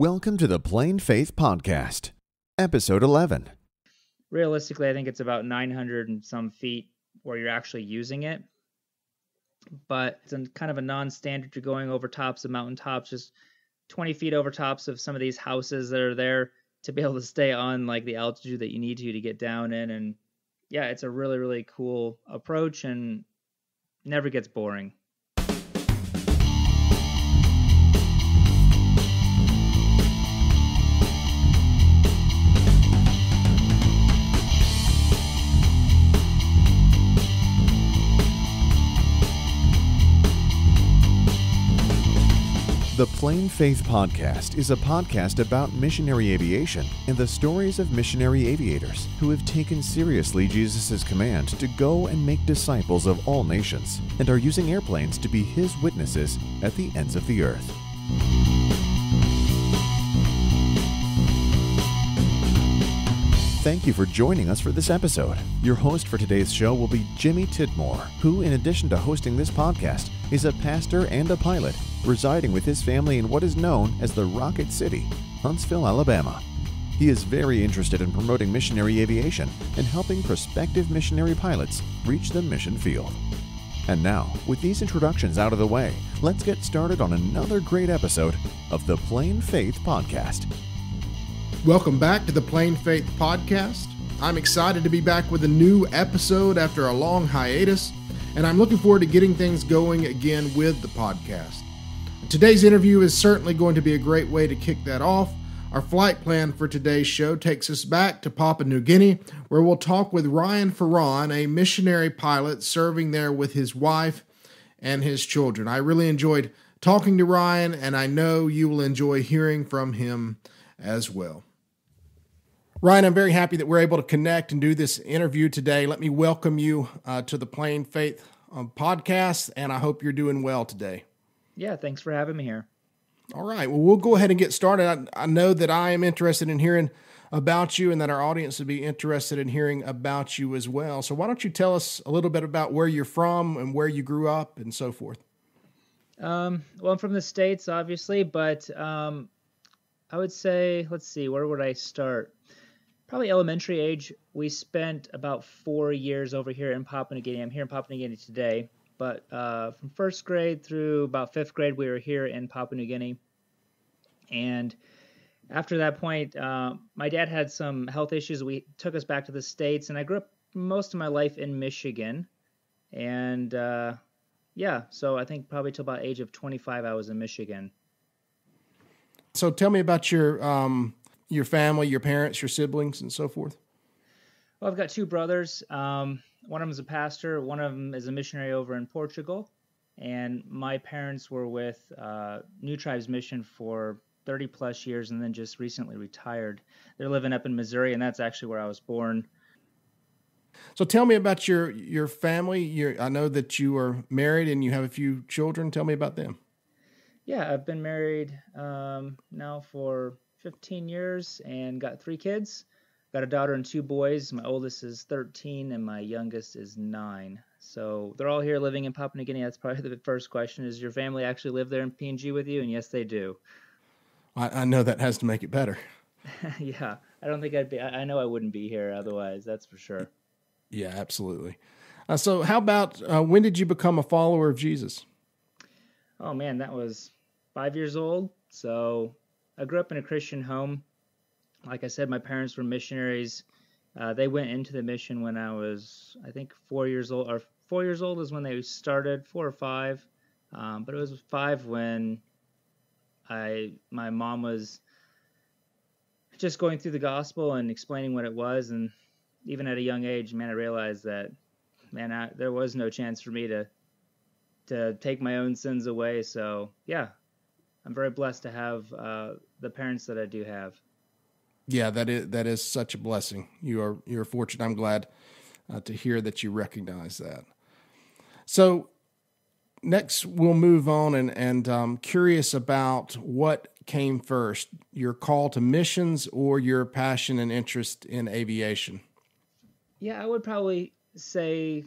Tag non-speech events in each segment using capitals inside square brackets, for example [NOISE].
Welcome to the Plane Faith Podcast, Episode 11. Realistically, I think it's about 900 and some feet where you're actually using it. But it's kind of a non standard. You're going over tops of mountaintops, just 20 feet over tops of some of these houses that are there to be able to stay on like the altitude that you need to to get down in. And yeah, it's a really, really cool approach and never gets boring. The Plane Faith Podcast is a podcast about missionary aviation and the stories of missionary aviators who have taken seriously Jesus' command to go and make disciples of all nations and are using airplanes to be his witnesses at the ends of the earth. Thank you for joining us for this episode. Your host for today's show will be Jimmy Tidmore, who, in addition to hosting this podcast, is a pastor and a pilot residing with his family in what is known as the Rocket City, Huntsville, Alabama. He is very interested in promoting missionary aviation and helping prospective missionary pilots reach the mission field. And now, with these introductions out of the way, let's get started on another great episode of the Plane Faith Podcast. Welcome back to the Plane Faith Podcast. I'm excited to be back with a new episode after a long hiatus, and I'm looking forward to getting things going again with the podcast. Today's interview is certainly going to be a great way to kick that off. Our flight plan for today's show takes us back to Papua New Guinea, where we'll talk with Ryan Farran, a missionary pilot serving there with his wife and his children. I really enjoyed talking to Ryan, and I know you will enjoy hearing from him as well. Ryan, I'm very happy that we're able to connect and do this interview today. Let me welcome you uh, to the Plane Faith um, podcast, and I hope you're doing well today. Yeah, thanks for having me here. All right. Well, we'll go ahead and get started. I, I know that I am interested in hearing about you and that our audience would be interested in hearing about you as well. So, why don't you tell us a little bit about where you're from and where you grew up and so forth? Um, well, I'm from the States, obviously, but um, I would say, let's see, where would I start? Probably elementary age, we spent about four years over here in Papua New Guinea. I'm here in Papua New Guinea today, but uh, from first grade through about fifth grade, we were here in Papua New Guinea. And after that point, uh, my dad had some health issues. We took us back to the States, and I grew up most of my life in Michigan. And uh, yeah, so I think probably till about age of 25, I was in Michigan. So tell me about your um, your family, your parents, your siblings, and so forth? Well, I've got two brothers. Um, one of them is a pastor. One of them is a missionary over in Portugal. And my parents were with uh, New Tribes Mission for 30 plus years and then just recently retired. They're living up in Missouri, and that's actually where I was born. So tell me about your your family. Your, I know that you are married and you have a few children. Tell me about them. Yeah, I've been married um, now for 15 years and got three kids. Got a daughter and two boys. My oldest is 13 and my youngest is nine. So they're all here living in Papua New Guinea. That's probably [LAUGHS] the first question: Is your family actually live there in PNG with you? And yes, they do. I, I know that has to make it better. [LAUGHS] yeah, I don't think I'd be. I know I wouldn't be here otherwise. That's for sure. Yeah, absolutely. Uh, so, how about uh, when did you become a follower of Jesus? Oh man, that was five years old. So I grew up in a Christian home. Like I said, my parents were missionaries. Uh, they went into the mission when I was, I think, four years old. Or four years old is when they started, four or five. Um, but it was five when I, my mom was just going through the gospel and explaining what it was. And even at a young age, man, I realized that, man, I, there was no chance for me to, to take my own sins away. So yeah, I'm very blessed to have uh, the parents that I do have. Yeah, that is that is such a blessing. You are you're fortunate. I'm glad uh, to hear that you recognize that. So next, we'll move on and and um, curious about what came first: your call to missions or your passion and interest in aviation. Yeah, I would probably say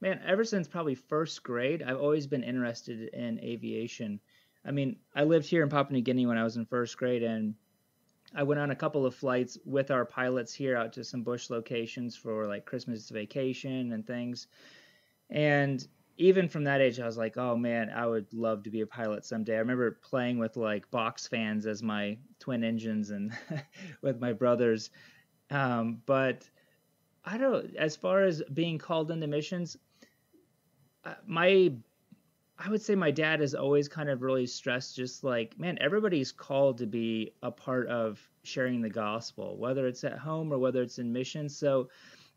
man, ever since probably first grade, I've always been interested in aviation. I mean, I lived here in Papua New Guinea when I was in first grade, and I went on a couple of flights with our pilots here out to some bush locations for like Christmas vacation and things. And even from that age, I was like, oh man, I would love to be a pilot someday. I remember playing with like box fans as my twin engines and [LAUGHS] with my brothers. Um, but I don't, as far as being called into missions, uh, my I would say my dad has always kind of really stressed just like, man, everybody's called to be a part of sharing the gospel, whether it's at home or whether it's in missions. So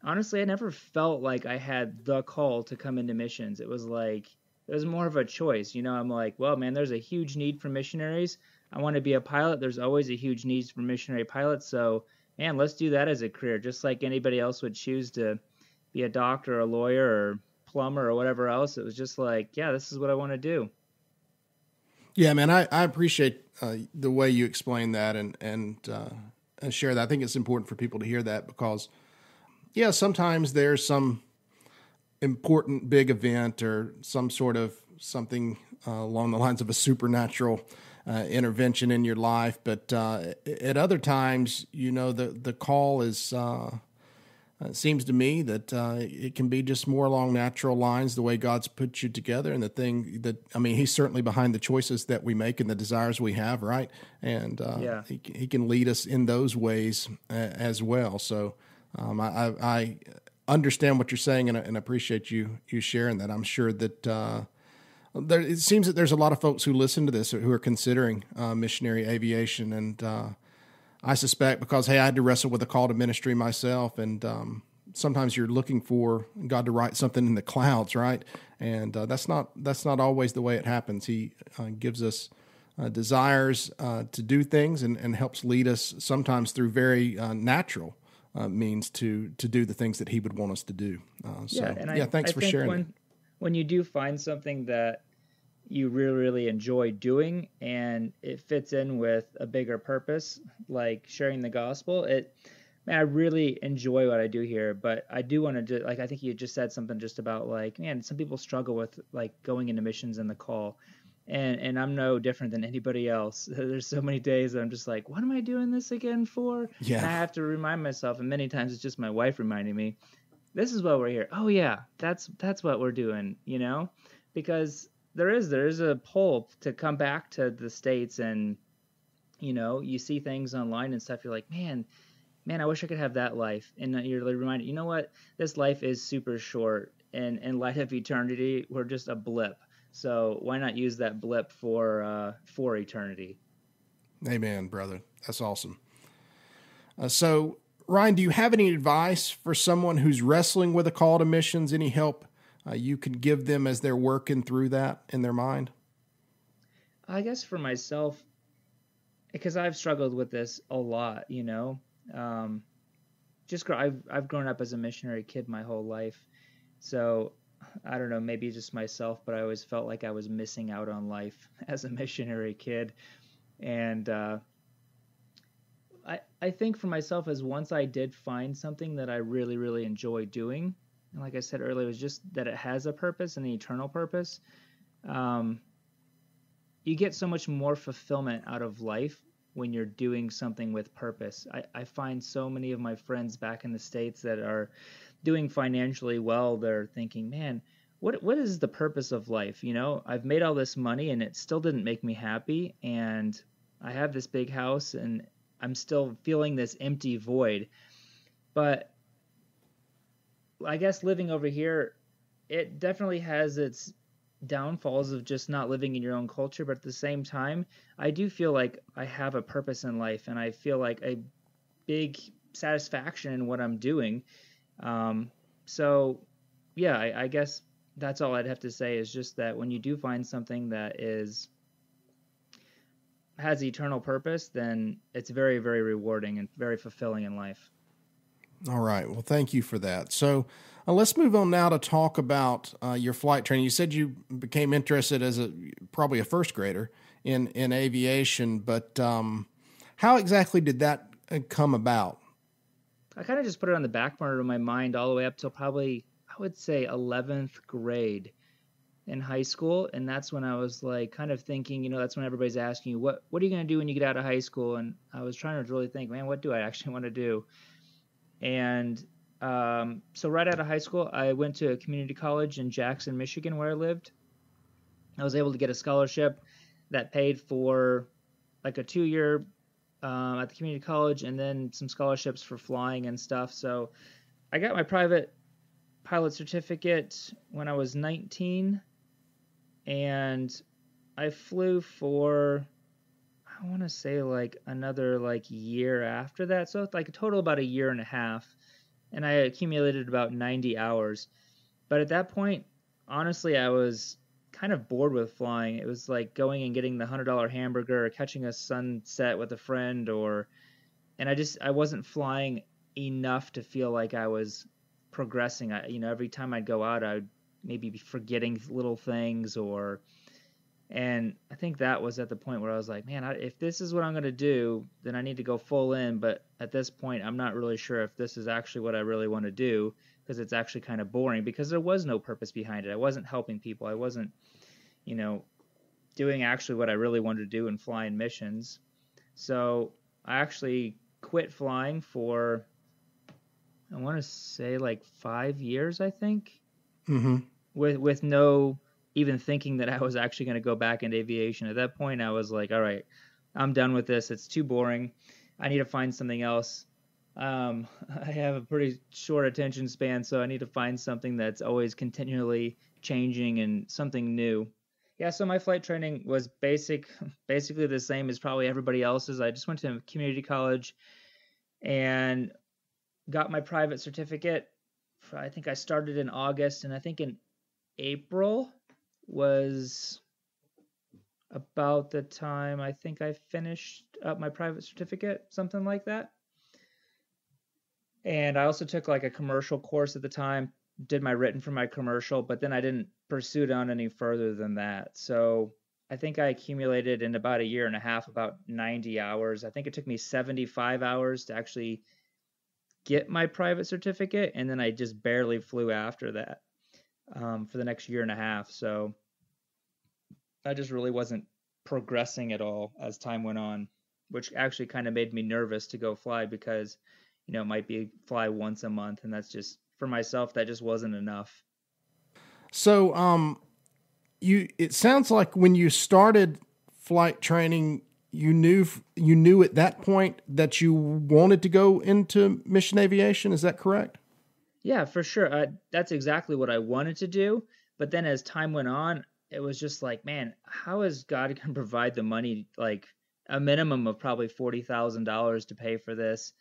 honestly, I never felt like I had the call to come into missions. It was like, it was more of a choice. You know, I'm like, well, man, there's a huge need for missionaries. I want to be a pilot. There's always a huge need for missionary pilots. So, man, let's do that as a career, just like anybody else would choose to be a doctor, or a lawyer, or plumber or whatever else. It was just like, yeah, this is what I want to do. Yeah, man, I, I appreciate uh, the way you explain that and and uh, share that. I think it's important for people to hear that because, yeah, sometimes there's some important big event or some sort of something uh, along the lines of a supernatural uh, intervention in your life, but uh, at other times, you know, the the call is uh, it seems to me that uh, it can be just more along natural lines, the way God's put you together, and the thing that I mean, He's certainly behind the choices that we make and the desires we have, right? And uh, yeah. he, he can lead us in those ways uh, as well. So um, I, I, understand what you're saying and, and appreciate you you sharing that. I'm sure that. Uh, there, it seems that there's a lot of folks who listen to this who are considering uh, missionary aviation, and I suspect because hey, I had to wrestle with a call to ministry myself, and um, sometimes you're looking for God to write something in the clouds, right? And uh, that's not that's not always the way it happens. He uh, gives us uh, desires uh, to do things and, and helps lead us sometimes through very uh, natural uh, means to to do the things that He would want us to do. so yeah, yeah thanks I for sharing. When, when you do find something that you really really enjoy doing and it fits in with a bigger purpose like sharing the gospel. It man i really enjoy what i do here but i do want to do like i think you just said something just about like man some people struggle with like going into missions and the call. And and i'm no different than anybody else. [LAUGHS] There's so many days that i'm just like what am i doing this again for? Yeah. And i have to remind myself and many times it's just my wife reminding me this is what we're here. Oh yeah that's that's what we're doing you know? Because there is there is a pull to come back to the states and you know you see things online and stuff you're like man man i wish i could have that life. And you're reminded you know what? This life is super short and in light of eternity we're just a blip. So why not use that blip for uh, for eternity? Amen brother. That's awesome. Uh, so ryan do you have any advice for someone who's wrestling with a call to missions? Any help uh, you can give them as they're working through that in their mind? I guess for myself, because I've struggled with this a lot, you know. Um, just I've I've grown up as a missionary kid my whole life, so I don't know, maybe just myself, but I always felt like I was missing out on life [LAUGHS] as a missionary kid, and uh, I I think for myself as once I did find something that I really really enjoy doing, and like I said earlier, it was just that it has a purpose, and an eternal purpose. Um, you get so much more fulfillment out of life when you're doing something with purpose. I, I find so many of my friends back in the States that are doing financially well, they're thinking, man, what what is the purpose of life? You know, I've made all this money and it still didn't make me happy and I have this big house and I'm still feeling this empty void. But I guess living over here, it definitely has its downfalls of just not living in your own culture, but at the same time, I do feel like I have a purpose in life, and I feel like a big satisfaction in what I'm doing. Um, so, yeah, I, I guess that's all I'd have to say is just that when you do find something that is has eternal purpose, then it's very, very rewarding and very fulfilling in life. All right. Well, thank you for that. So uh, let's move on now to talk about uh, your flight training. You said you became interested as a probably a first grader in in aviation, but um, how exactly did that uh, come about? I kind of just put it on the back burner of my mind all the way up till probably I would say 11th grade. in high school, and that's when I was like kind of thinking, you know, that's when everybody's asking you, what what are you going to do when you get out of high school? And I was trying to really think, man, what do I actually want to do? And um, so right out of high school, I went to a community college in Jackson, Michigan, where I lived. I was able to get a scholarship that paid for like a two year um, at the community college and then some scholarships for flying and stuff. So I got my private pilot certificate when I was 19 and I flew for I want to say like another like year after that. So like a total about a year and a half and I accumulated about 90 hours. But at that point, honestly, I was kind of bored with flying. It was like going and getting the $100 hamburger or catching a sunset with a friend or and I just I wasn't flying enough to feel like I was progressing. I, you know, every time I'd go out, I'd maybe be forgetting little things or and I think that was at the point where I was like, man, I, if this is what I'm going to do, then I need to go full in. But at this point, I'm not really sure if this is actually what I really want to do because it's actually kind of boring because there was no purpose behind it. I wasn't helping people. I wasn't, you know, doing actually what I really wanted to do in flying missions. So I actually quit flying for, I want to say like five years, I think, mm-hmm. with with no even thinking that I was actually going to go back into aviation. At that point, I was like, all right, I'm done with this. It's too boring. I need to find something else. Um, [LAUGHS] I have a pretty short attention span, so I need to find something that's always continually changing and something new. Yeah, so my flight training was basic, [LAUGHS] basically the same as probably everybody else's. I just went to community college and got my private certificate. I think I started in August, and I think in April was about the time I think I finished up my private certificate, something like that. And I also took like a commercial course at the time, did my written for my commercial, but then I didn't pursue it on any further than that. So I think I accumulated in about a year and a half about 90 hours. I think it took me 75 hours to actually get my private certificate, and then I just barely flew after that um, for the next year and a half. So I just really wasn't progressing at all as time went on, which actually kind of made me nervous to go fly because, you know, it might be fly once a month, and that's just for myself that just wasn't enough. So, um, you it sounds like when you started flight training, you knew you knew at that point that you wanted to go into mission aviation. Is that correct? Yeah, for sure. Uh, that's exactly what I wanted to do. But then as time went on, it was just like, man, how is God [LAUGHS] going to provide the money, like a minimum of probably forty thousand dollars to pay for this?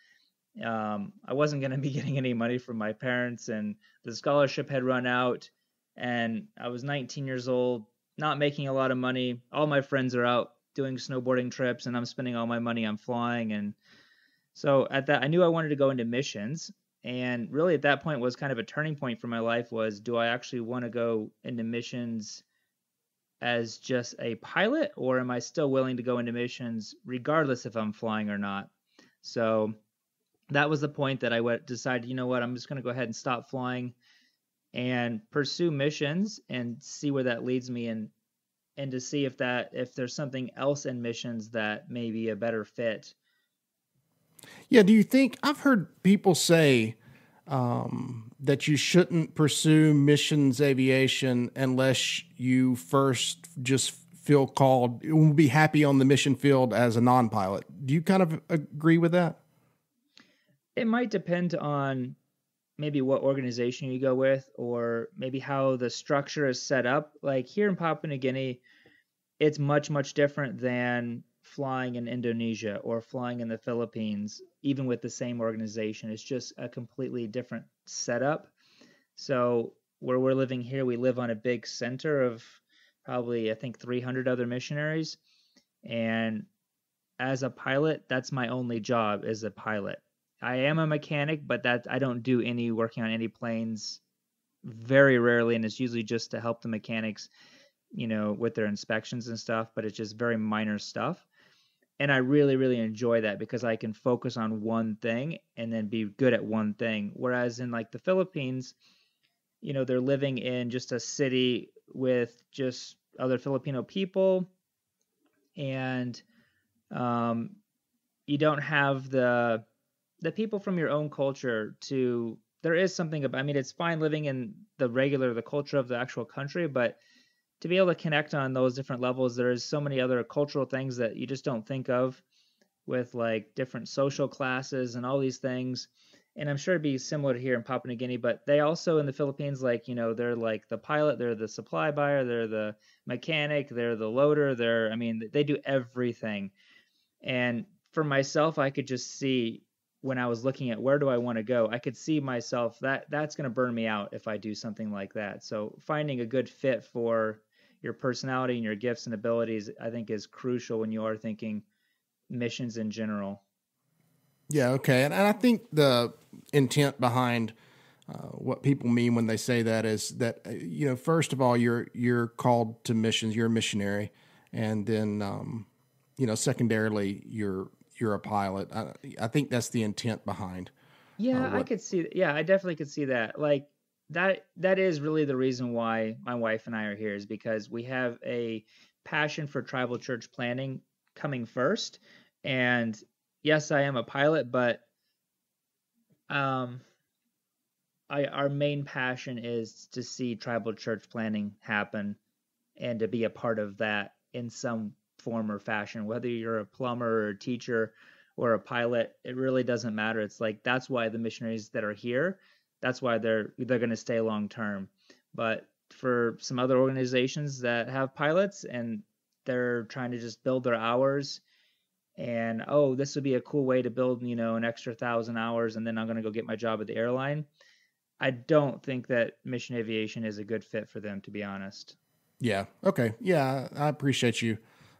Um, I wasn't going [LAUGHS] to be getting any money from my parents, and the scholarship had run out, and I was 19 years old, not making a lot of money. All my friends are out doing snowboarding trips, and I'm spending all my money on flying. And so at that, I knew I wanted to go into missions, and really at that point was kind of a turning point for my life. Was do I actually want to go into missions? as just a pilot, or am I still willing to go into missions regardless if I'm flying or not? So that was the point that I went, decided, you know what, I'm just going to go ahead and stop flying and pursue missions and see where that leads me and and to see if that if there's something else in missions that may be a better fit. Yeah, do you think I've heard people say um, that you shouldn't pursue missions aviation unless you first just feel called, will be happy on the mission field as a non pilot. Do you kind of agree with that? It might depend on maybe what organization you go with or maybe how the structure is set up. Like here in Papua New Guinea, it's much, much different than flying in Indonesia or flying in the Philippines, even with the same organization. It's just a completely different setup. So, where we're living here, we live on a big center of probably, I think, 300 other missionaries. And as a pilot, that's my only job as a pilot. I am a mechanic, but that I don't do any working on any planes very rarely, and it's usually just to help the mechanics, you know, with their inspections and stuff. But it's just very minor stuff and I really really enjoy that because I can focus on one thing and then be good at one thing. Whereas in like the Philippines, you know, they're living in just a city with just other Filipino people, and um, you don't have the the people from your own culture to. There is something about. I mean, it's fine living in the regular the culture of the actual country, but to be able to connect on those different levels, there is so many other cultural things that you just don't think of with like different social classes and all these things. And I'm sure it'd be similar to here in Papua New Guinea, but they also in the Philippines, like, you know, they're like the pilot, they're the supply buyer, they're the mechanic, they're the loader, they're, I mean, they do everything. And for myself, I could just see when I was looking at where do I want to go, I could see myself that that's going to burn me out if I do something like that. So finding a good fit for your personality and your gifts and abilities, I think, is crucial when you are thinking missions in general. Yeah, okay. And, and I think the intent behind uh, what people mean when they say that is that uh, you know, first of all, you're you're called to missions, you're a missionary, and then um, you know, secondarily, you're you're a pilot. I, I think that's the intent behind. Yeah, uh, I could see. Yeah, I definitely could see that. Like that that is really the reason why my wife and I are here is because we have a passion for tribal church planning coming first. And yes I am a pilot but um I our main passion is to see tribal church planning happen and to be a part of that in some form or fashion whether you're a plumber or a teacher or a pilot it really doesn't matter. It's like that's why the missionaries that are here that's why they're they're going to stay long term. But for some other organizations that have pilots and they're trying to just build their hours and oh this would be a cool way to build you know an extra thousand hours and then i'm going to go get my job at the airline i don't think that mission aviation is a good fit for them to be honest yeah okay yeah i appreciate you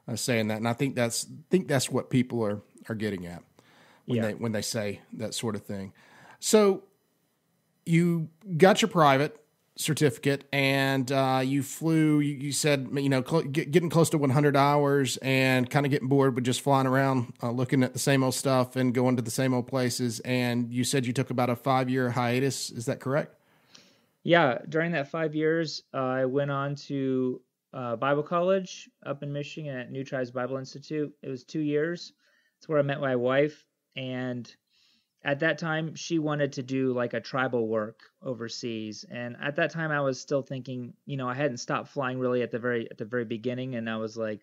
uh, saying that and i think that's think that's what people are are getting at when yeah. they when they say that sort of thing so you got your private certificate and uh, you flew you, said you know cl- get, getting close to 100 hours and kind of getting bored with just flying around uh, looking at the same old stuff and going to the same old places. And you said you took about a five year hiatus. Is that correct? Yeah. During that five years uh, i went on to uh, bible college up in michigan at new tribes bible institute. It was two years. It's where i met my wife. And at that time she wanted to do like a tribal work overseas and at that time i was still thinking you know i hadn't stopped flying really at the very at the very beginning and i was like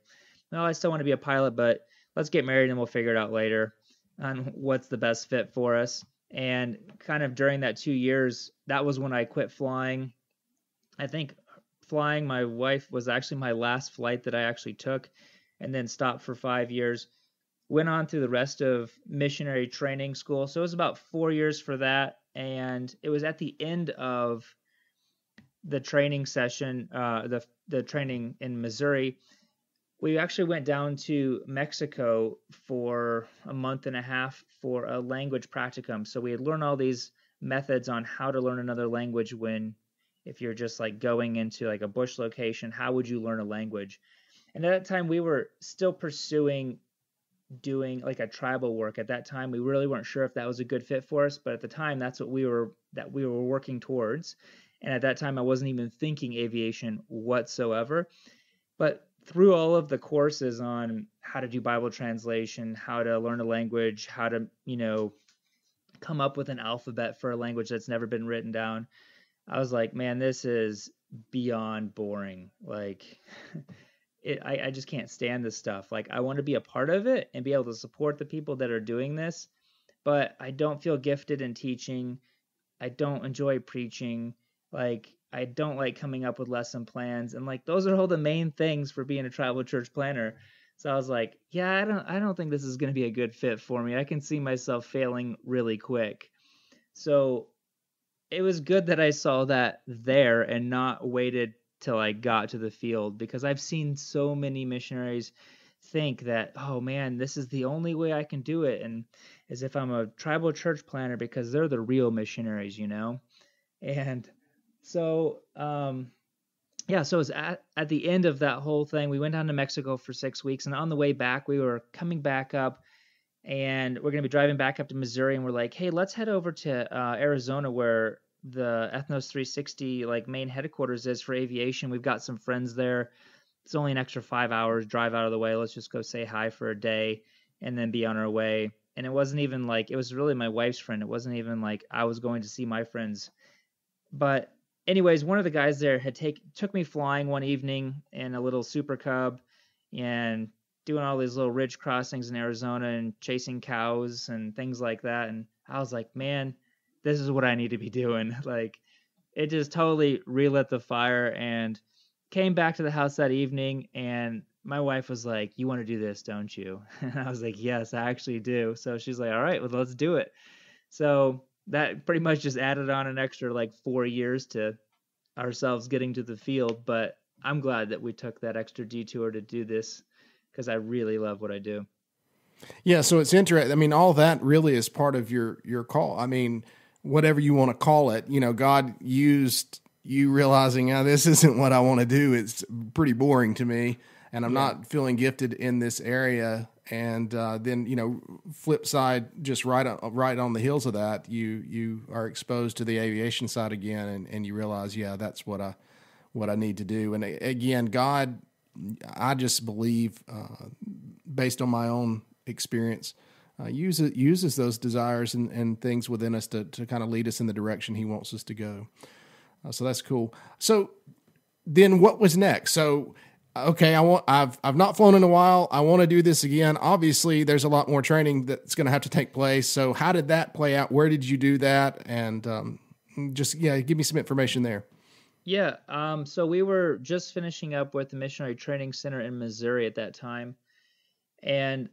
well i still want to be a pilot but let's get married and we'll figure it out later on what's the best fit for us. And kind of during that two years that was when i quit flying. I think flying my wife was actually my last flight that i actually took and then stopped for five years went on through the rest of missionary training school. So it was about four years for that. And it was at the end of the training session, uh, the, the training in Missouri. We actually went down to Mexico for a month and a half for a language practicum. So we had learned all these methods on how to learn another language when, if you're just like going into like a bush location, how would you learn a language? And at that time, we were still pursuing doing like a tribal work. At that time we really weren't sure if that was a good fit for us but at the time that's what we were that we were working towards. And at that time i wasn't even thinking aviation whatsoever. But through all of the courses on how to do bible translation how to learn a language how to you know come up with an alphabet for a language that's never been written down i was like man this is beyond boring. Like [LAUGHS] it, I, I just can't stand this stuff. Like I want to be a part of it and be able to support the people that are doing this, but I don't feel gifted in teaching. I don't enjoy preaching. Like I don't like coming up with lesson plans and like those are all the main things for being a tribal church planner. So I was like, yeah, I don't I don't think this is going to be a good fit for me. I can see myself failing really quick. So it was good that I saw that there and not waited till I got to the field because I've seen so many missionaries think that oh man this is the only way I can do it and as if I'm a tribal church planner because they're the real missionaries you know? And so um yeah so it's at, at the end of that whole thing we went down to Mexico for 6 weeks and on the way back we were coming back up and we're going to be driving back up to Missouri and we're like hey let's head over to uh, Arizona where the Ethnos 360 like main headquarters is for aviation. We've got some friends there. It's only an extra five hours drive out of the way. Let's just go say hi for a day and then be on our way. And it wasn't even like it was really my wife's friend. It wasn't even like I was going to see my friends. But anyways, one of the guys there had take took me flying one evening in a little Super Cub and doing all these little ridge crossings in Arizona and chasing cows and things like that. And I was like, man, this is what I need to be doing. [LAUGHS] Like it just totally relit the fire and came back to the house that evening and my wife was like, "You want to do this, don't you?" [LAUGHS] And I was like, "Yes, I actually do." So she's like, "All right, well, let's do it." So that pretty much just added on an extra like 4 years to ourselves getting to the field, but I'm glad that we took that extra detour to do this because I really love what I do. Yeah, so it's interesting. I mean, all that really is part of your your call. I mean, whatever you want to call it, you know, God used you realizing, oh, this [LAUGHS] isn't what I want to do. It's pretty boring to me, and I'm yeah. not feeling gifted in this area. And uh, then, you know, flip side, just right on, right on the heels of that, you you are exposed to the aviation side again, and, and you realize, yeah, that's what I what I need to do. And again, God, I just believe, uh, based on my own experience, uh, uses uses those desires and, and things within us to to kind of lead us in the direction He wants us to go. Uh, so that's cool. So then, what was next? So okay, I want I've I've not flown in a while. I want to do this again. Obviously, there's a lot more training that's going to have to take place. So how did that play out? Where did you do that? And um, just yeah, give me some information there. Yeah, um, so we were just finishing up with the Missionary Training Center in Missouri at that time, and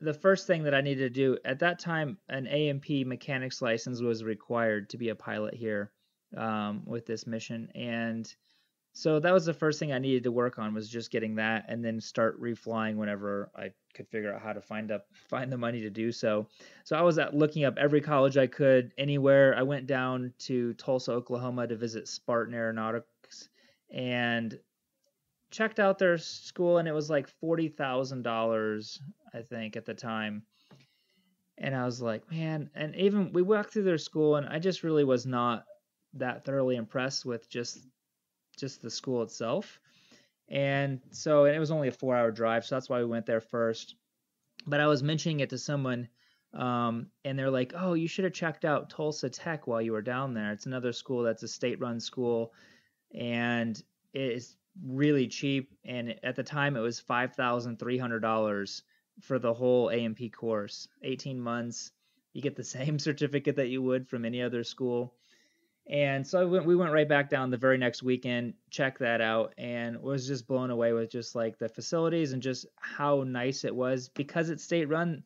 the first thing that I needed to do at that time, an A&P mechanics license was required to be a pilot here um, with this mission, and so that was the first thing I needed to work on was just getting that, and then start reflying whenever I could figure out how to find up find the money to do so. So I was at looking up every college I could anywhere. I went down to Tulsa, Oklahoma to visit Spartan Aeronautics, and checked out their school and it was like forty thousand dollars, I think, at the time. And I was like, man, and even we walked through their school and I just really was not that thoroughly impressed with just just the school itself. And so and it was only a four hour drive, so that's why we went there first. But I was mentioning it to someone um, and they're like, "Oh, you should have checked out Tulsa Tech while you were down there. It's another school that's a state-run school, and it's really cheap, and at the time it was five thousand three hundred dollars for the whole A&P course. Eighteen months, you get the [LAUGHS] same certificate that you would from any other school. And so we went, we went right back down the very next weekend, checked that out, and was just blown away with just like the facilities and just how nice it was because it's state run.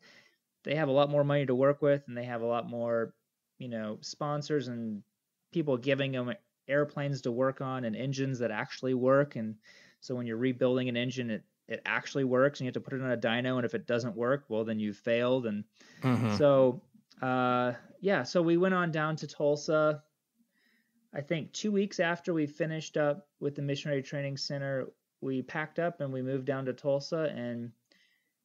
They have a lot more money to work with, and they have a lot more, you know, sponsors and people giving them airplanes to work on and engines that actually work. And so when you're rebuilding an engine, it it actually works, and you have to put it on a dyno. And if it doesn't work, well, then you've failed. And mm-hmm. so, uh, yeah, so we went on down to Tulsa. I think two weeks after we finished up with the Missionary Training Center, we packed up and we moved down to Tulsa, and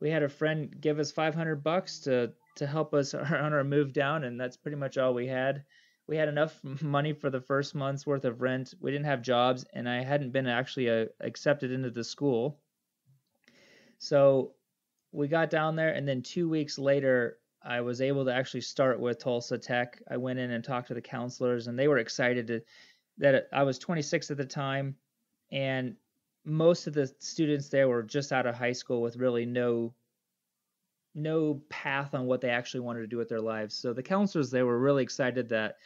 we had a friend give us 500 bucks to to help us [LAUGHS] on our move down, and that's pretty much all we had we had enough money for the first month's worth of rent. We didn't have jobs, and I hadn't been actually uh, accepted into the school. So we got down there, and then two weeks later, I was able to actually start with Tulsa Tech. I went in and talked to the counselors, and they were excited to, that I was 26 at the time, and most of the students there were just out of high school with really no no path on what they actually wanted to do with their lives. So the counselors they were really excited that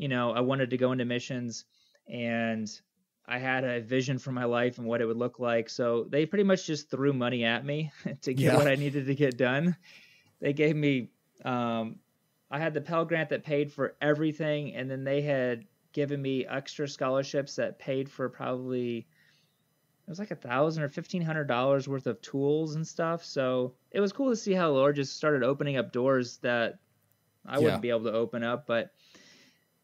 you know, I wanted to go into missions and I had a vision for my life and what it would look like. So they pretty much just threw money at me [LAUGHS] to get yeah. what I needed to get done. They gave me, um, I had the Pell Grant that paid for everything, and then they had given me extra scholarships that paid for probably it was like a thousand or fifteen hundred dollars worth of tools and stuff. So it was cool to see how Lord just started opening up doors that I yeah. wouldn't be able to open up, but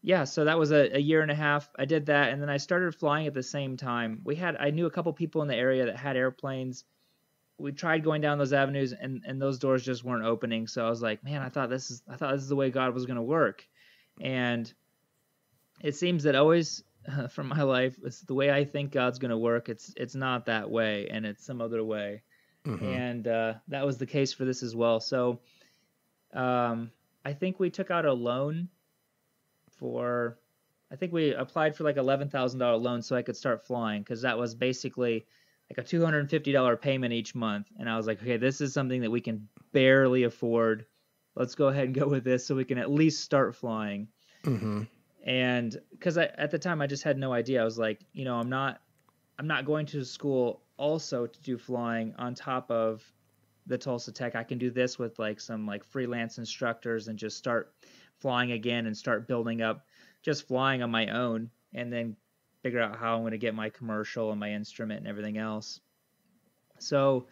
yeah, so that was a, a, year and a half. I did that, and then I started flying at the same time. We had I knew a couple people in the area that had airplanes. We tried going down those avenues, and and those doors just weren't opening. So I was like, man, I thought this is I thought this is the way God was going to work, and it seems that always uh, [LAUGHS] from my life, it's the way I think God's going to work. It's it's not that way, and it's some other way. Mm-hmm. And uh, that was the case for this as well. So, um, I think we took out a loan for. I think we applied for like eleven thousand dollar loan so I could start flying because that was basically like a two hundred and fifty dollar payment each month. And I was like, okay, this is something that we can barely afford. Let's go ahead and go with this so we can at least start flying. Mm-hmm and because at the time I just had no idea. I was like, you know, I'm not, I'm not going to school also to do flying on top of the Tulsa Tech. I can do this with like some like freelance instructors and just start flying again and start building up just flying on my own and then figure out how I'm going to get my commercial and my instrument and everything else. So,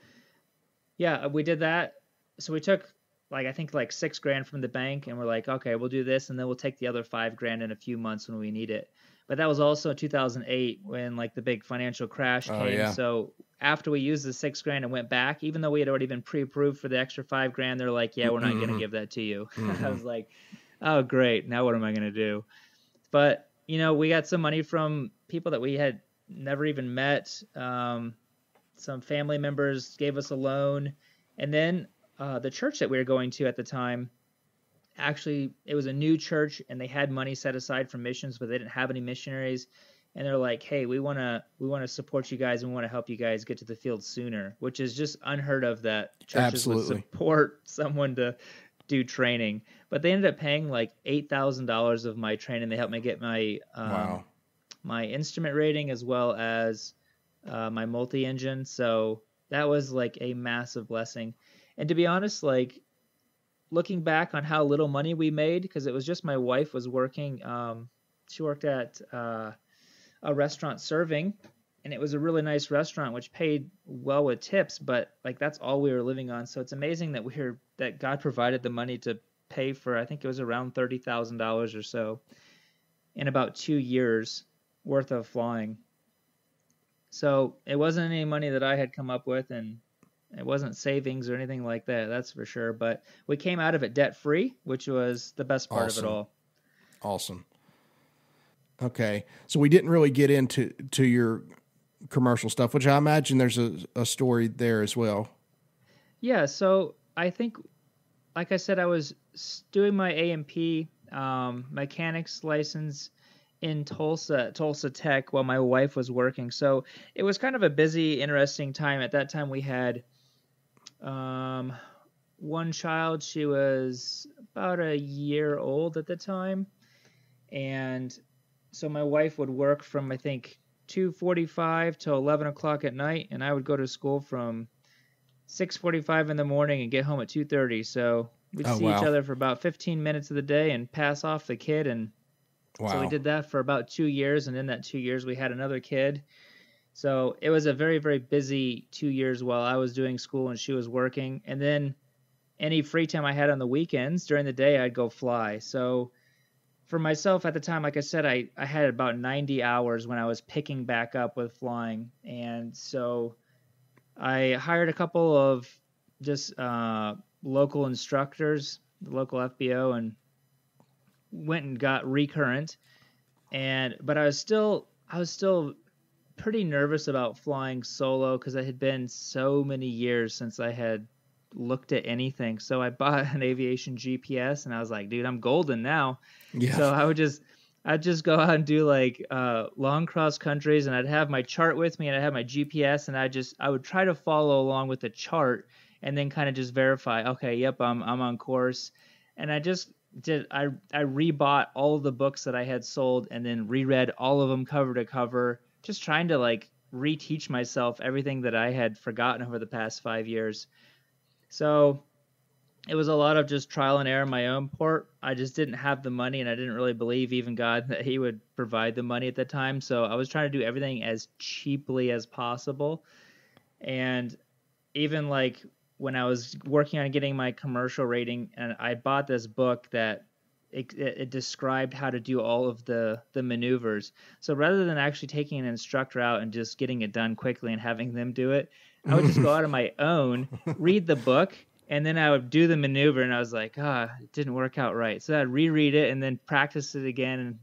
yeah, we did that. So we took like I think like six grand from the bank, and we're like, okay, we'll do this, and then we'll take the other five grand in a few months when we need it. But that was also 2008 when like the big financial crash oh, came. Yeah. So after we used the six grand and went back, even though we had already been pre-approved for the extra five grand, they're like, yeah, we're not mm-hmm. going to give that to you. [LAUGHS] Mm-hmm. I was like, oh great, now what am I going to do? But you know, we got some money from people that we had never even met. Um, some family members gave us a loan, and then uh, the church that we were going to at the time actually it was a new church and they had money set aside for missions but they didn't have any missionaries and they're like hey we want to we want to support you guys and we want to help you guys get to the field sooner which is just unheard of that churches Absolutely. would support [LAUGHS] someone to do training but they ended up paying like $8000 of my training they helped me get my um, wow. my instrument rating as well as uh, my multi-engine so that was like a massive blessing and to be honest, like looking back on how little money we made, because it was just my wife was working. Um, she worked at uh, a restaurant serving, and it was a really nice restaurant which paid well with tips. But like that's all we were living on. So it's amazing that we are that God provided the money to pay for. I think it was around thirty thousand dollars or so in about two years worth of flying. So it wasn't any money that I had come up with, and it wasn't savings or anything like that, that's for sure. But we came out of it debt free, which was the best part awesome. of it all. Awesome. Okay, so we didn't really get into to your commercial stuff, which I imagine there's a, a story there as well. Yeah, so I think, like I said, I was doing my A&P um, mechanics license in Tulsa, Tulsa Tech, while my wife was working. So it was kind of a busy, interesting time. At that time, we had um, one child, she was about a year old at the time, and so my wife would work from I think 2:45 till 11 o'clock at night, and I would go to school from 6:45 in the morning and get home at 2:30. So we'd oh, see wow. each other for about 15 minutes of the day and pass off the kid, and wow. so we did that for about two years. And in that two years, we had another kid, so it was a very, very busy two years while I was doing school and she was working. And then any free time I had on the weekends during the day, I'd go fly. So for myself at the time, like I said, I, I had about 90 hours when I was picking back up with flying. And so I hired a couple of just uh, local instructors, the local FBO, and went and got recurrent. And but I was still I was still pretty nervous about flying solo because it had been so many years since I had looked at anything. So I bought an aviation GPS and I was like, dude, I'm golden now. Yeah. So I would just I'd just go out and do like uh, long cross countries and I'd have my chart with me and I'd have my GPS and I just I would try to follow along with the chart and then kind of just verify, okay, yep, I'm I'm on course. And I just did I I rebought all the books that I had sold and then reread all of them cover to cover just trying to like reteach myself everything that I had forgotten over the past five years. So it was a lot of just trial and error on my own part. I just didn't have the money and I didn't really believe even God [LAUGHS] that He would provide the money at the time. So I was trying to do everything as cheaply as possible. And even like when I was working on getting my commercial rating, and I bought this book that it, it, described how to do all of the the maneuvers. So rather than actually taking an instructor out and just getting it done quickly and having them do it, I would just go out on my [LAUGHS] own, read the book, and then I would do the maneuver. And I was like, ah, it didn't work out right. So I'd reread it and then practice it again. And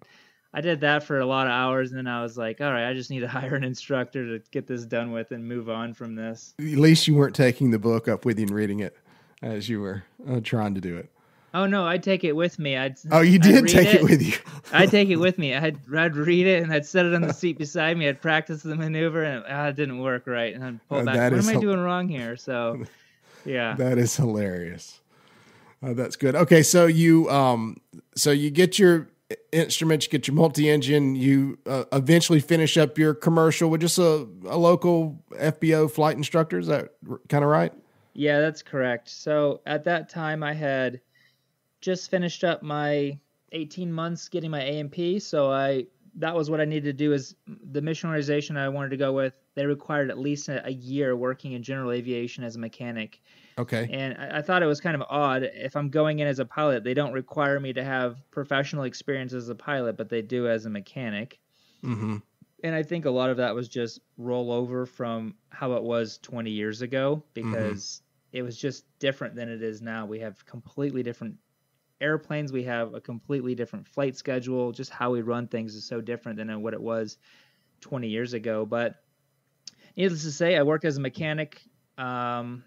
I did that for a lot of hours, and then I was like, all right, I just need to [LAUGHS] hire an instructor to get this done with and move on from this. At least you weren't taking the book up with you and reading it as you were uh, trying to do it. Oh no, I'd take it with me. I'd Oh, you did read take it. with you. [LAUGHS] I'd take it [LAUGHS] with me. I'd I'd read it and I'd set it on the seat beside me. I'd practice the maneuver and ah, it didn't work right. And I'd pull Uh, back. What am I doing wrong here? So, yeah. That is hilarious. Uh, that's good. Okay, so you um, so you get your instruments, you get your multi-engine, you uh, eventually finish up your commercial with just a, a local FBO flight instructor. Is that kind of right? Yeah, that's correct. So at that time, I had just finished up my 18 months getting my A&P. So I that was what I needed to do. Is the mission organization I wanted to go with? They required at least a, a year working in general aviation as a mechanic, Okay. and I, I thought it was kind of odd. If I'm going in as a pilot, they don't require me to have professional experience as a pilot, but they do as a mechanic. Mm-hmm. And I think a lot of that was just rollover from how it was 20 years ago because it was just different than it is now. We have completely different airplanes, we have a completely different flight schedule. Just how we run things is so different than what it was 20 years ago. But needless to say, I worked as a mechanic um,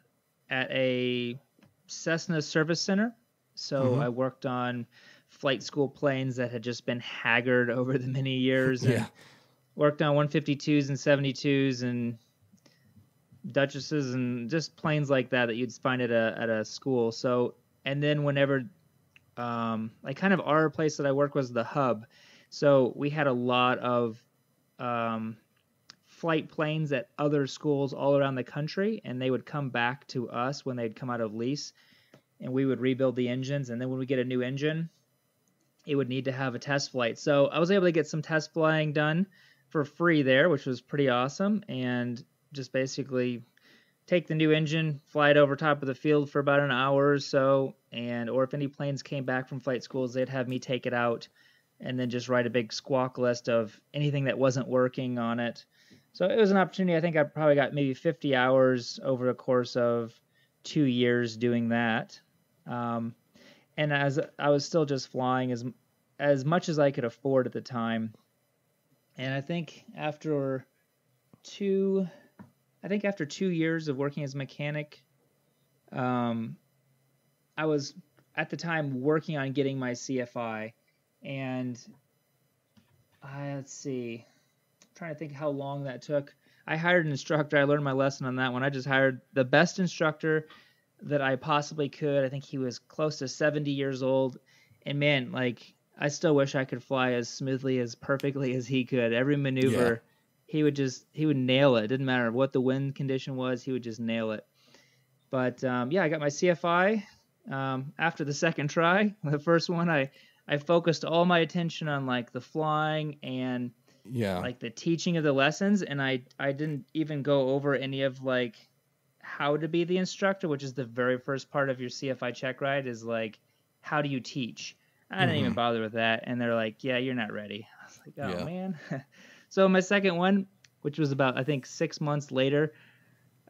at a Cessna service center. So Mhm. I worked on flight school planes that had just been haggard over the many years. and Yeah. worked on 152s and 72s and Duchesses and just planes like that that you'd find at a at a school. So and then whenever um, like kind of our place that I work was the hub. So we had a lot of um, flight planes at other schools all around the country, and they would come back to us when they'd come out of lease, and we would rebuild the engines. And then when we get a new engine, it would need to have a test flight. So I was able to get some test flying done for free there, which was pretty awesome, and just basically take the new engine, fly it over top of the field for about an hour or so, and or if any planes came back from flight schools, they'd have me take it out and then just write a big squawk list of anything that wasn't working on it. So it was an opportunity. I think I probably got maybe 50 hours over the course of two years doing that. Um, and as I was still just flying as as much as I could afford at the time. And I think after two, I think after two years of working as a mechanic, um, I was at the time working on getting my CFI, and I let's see, I'm trying to think how long that took. I hired an instructor. I learned my lesson on that one. I just hired the best instructor that I possibly could. I think he was close to 70 years old, and man, like I still wish I could fly as smoothly as perfectly as he could. Every maneuver, he would just he would nail it. It didn't matter what the wind condition was, he would just nail it. But um, yeah, I got my CFI um, after the second try. [LAUGHS] The first one, I I focused all my attention on like the flying and Yeah. like the teaching of the lessons, and I I didn't even go over any of like how to be the instructor, which is the very first part of your CFI check ride. Is like how do you teach? I didn't even bother with that, and they're like, "Yeah, you're not ready." [LAUGHS] I was like, "Oh Yeah. man." [LAUGHS] so my second one, which was about I think six months later,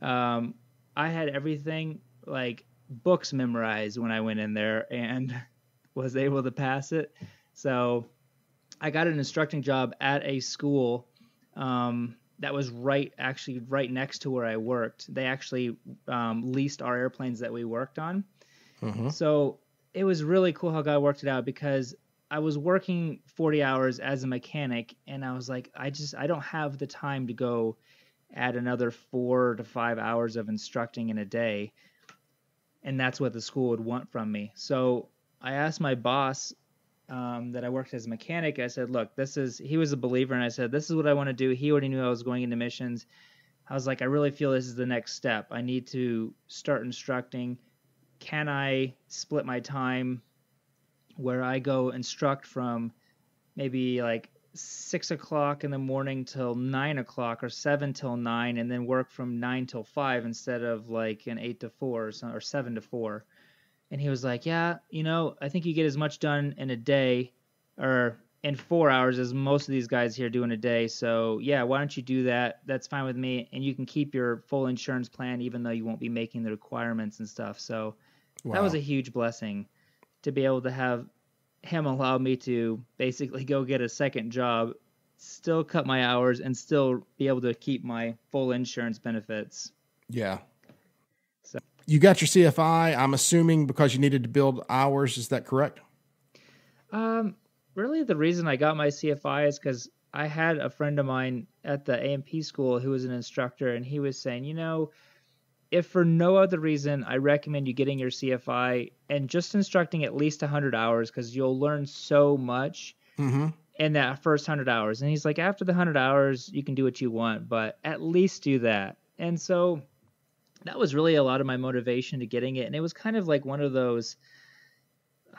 um, I had everything like books memorized when I went in there and [LAUGHS] was able to pass it. So I got an instructing job at a school um, that was right, actually, right next to where I worked. They actually um, leased our airplanes that we worked on. Mhm. So it was really cool how God worked it out because I was working 40 hours as a mechanic, and I was like, I just, I don't have the time to go add another four to five hours of instructing in a day. And that's what the school would want from me. So I asked my boss um, that I worked as a mechanic. I said, "Look, this is." He was a believer, and I said, "This is what I want to do." He already knew I was going into missions. I was like, "I really feel this is the next step. I need to start instructing. Can I split my time where I go instruct from maybe like six o'clock in the morning till nine o'clock, or seven till nine, and then work from nine till five instead of like an eight to four or, some, or seven to four. And he was like, "Yeah, you know, I think you get as much done in a day, or in four hours as most of these guys here do in a day. So yeah, why don't you do that? That's fine with me, and you can keep your full insurance plan, even though you won't be making the requirements and stuff. So that was a huge blessing to be able to have him allow me to basically go get a second job, still cut my hours, and still be able to keep my full insurance benefits. Yeah. So- you got your CFI. I'm assuming because you needed to build hours. Is that correct? Um, really, the reason I got my CFI is because I had a friend of mine at the A&P school who was an instructor, and he was saying, you know, if for no other reason, I recommend you getting your CFI and just instructing at least 100 hours because you'll learn so much Mm-hmm. in that first 100 hours. And he's like, after the 100 hours, you can do what you want, but at least do that. And so that was really a lot of my motivation to getting it. And it was kind of like one of those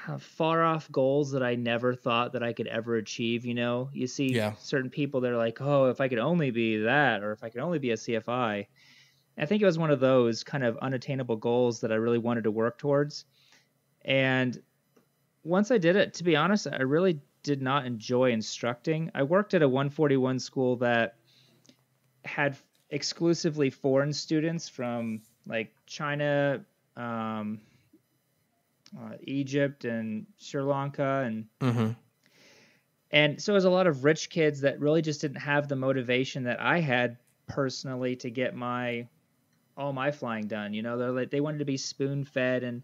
uh, far off goals that I never thought that I could ever achieve. You know, you see Yeah. certain people that are like, oh, if I could only be that, or if I could only be a CFI. I think it was one of those kind of unattainable goals that I really wanted to work towards. And once I did it, to be honest, I really did not enjoy instructing. I worked at a 141 school that had exclusively foreign students from like China, um, uh, Egypt, and Sri Lanka, and Mm-hmm. and so it was a lot of rich kids that really just didn't have the motivation that I had personally to get my all my flying done. You know, they're like they wanted to be spoon fed and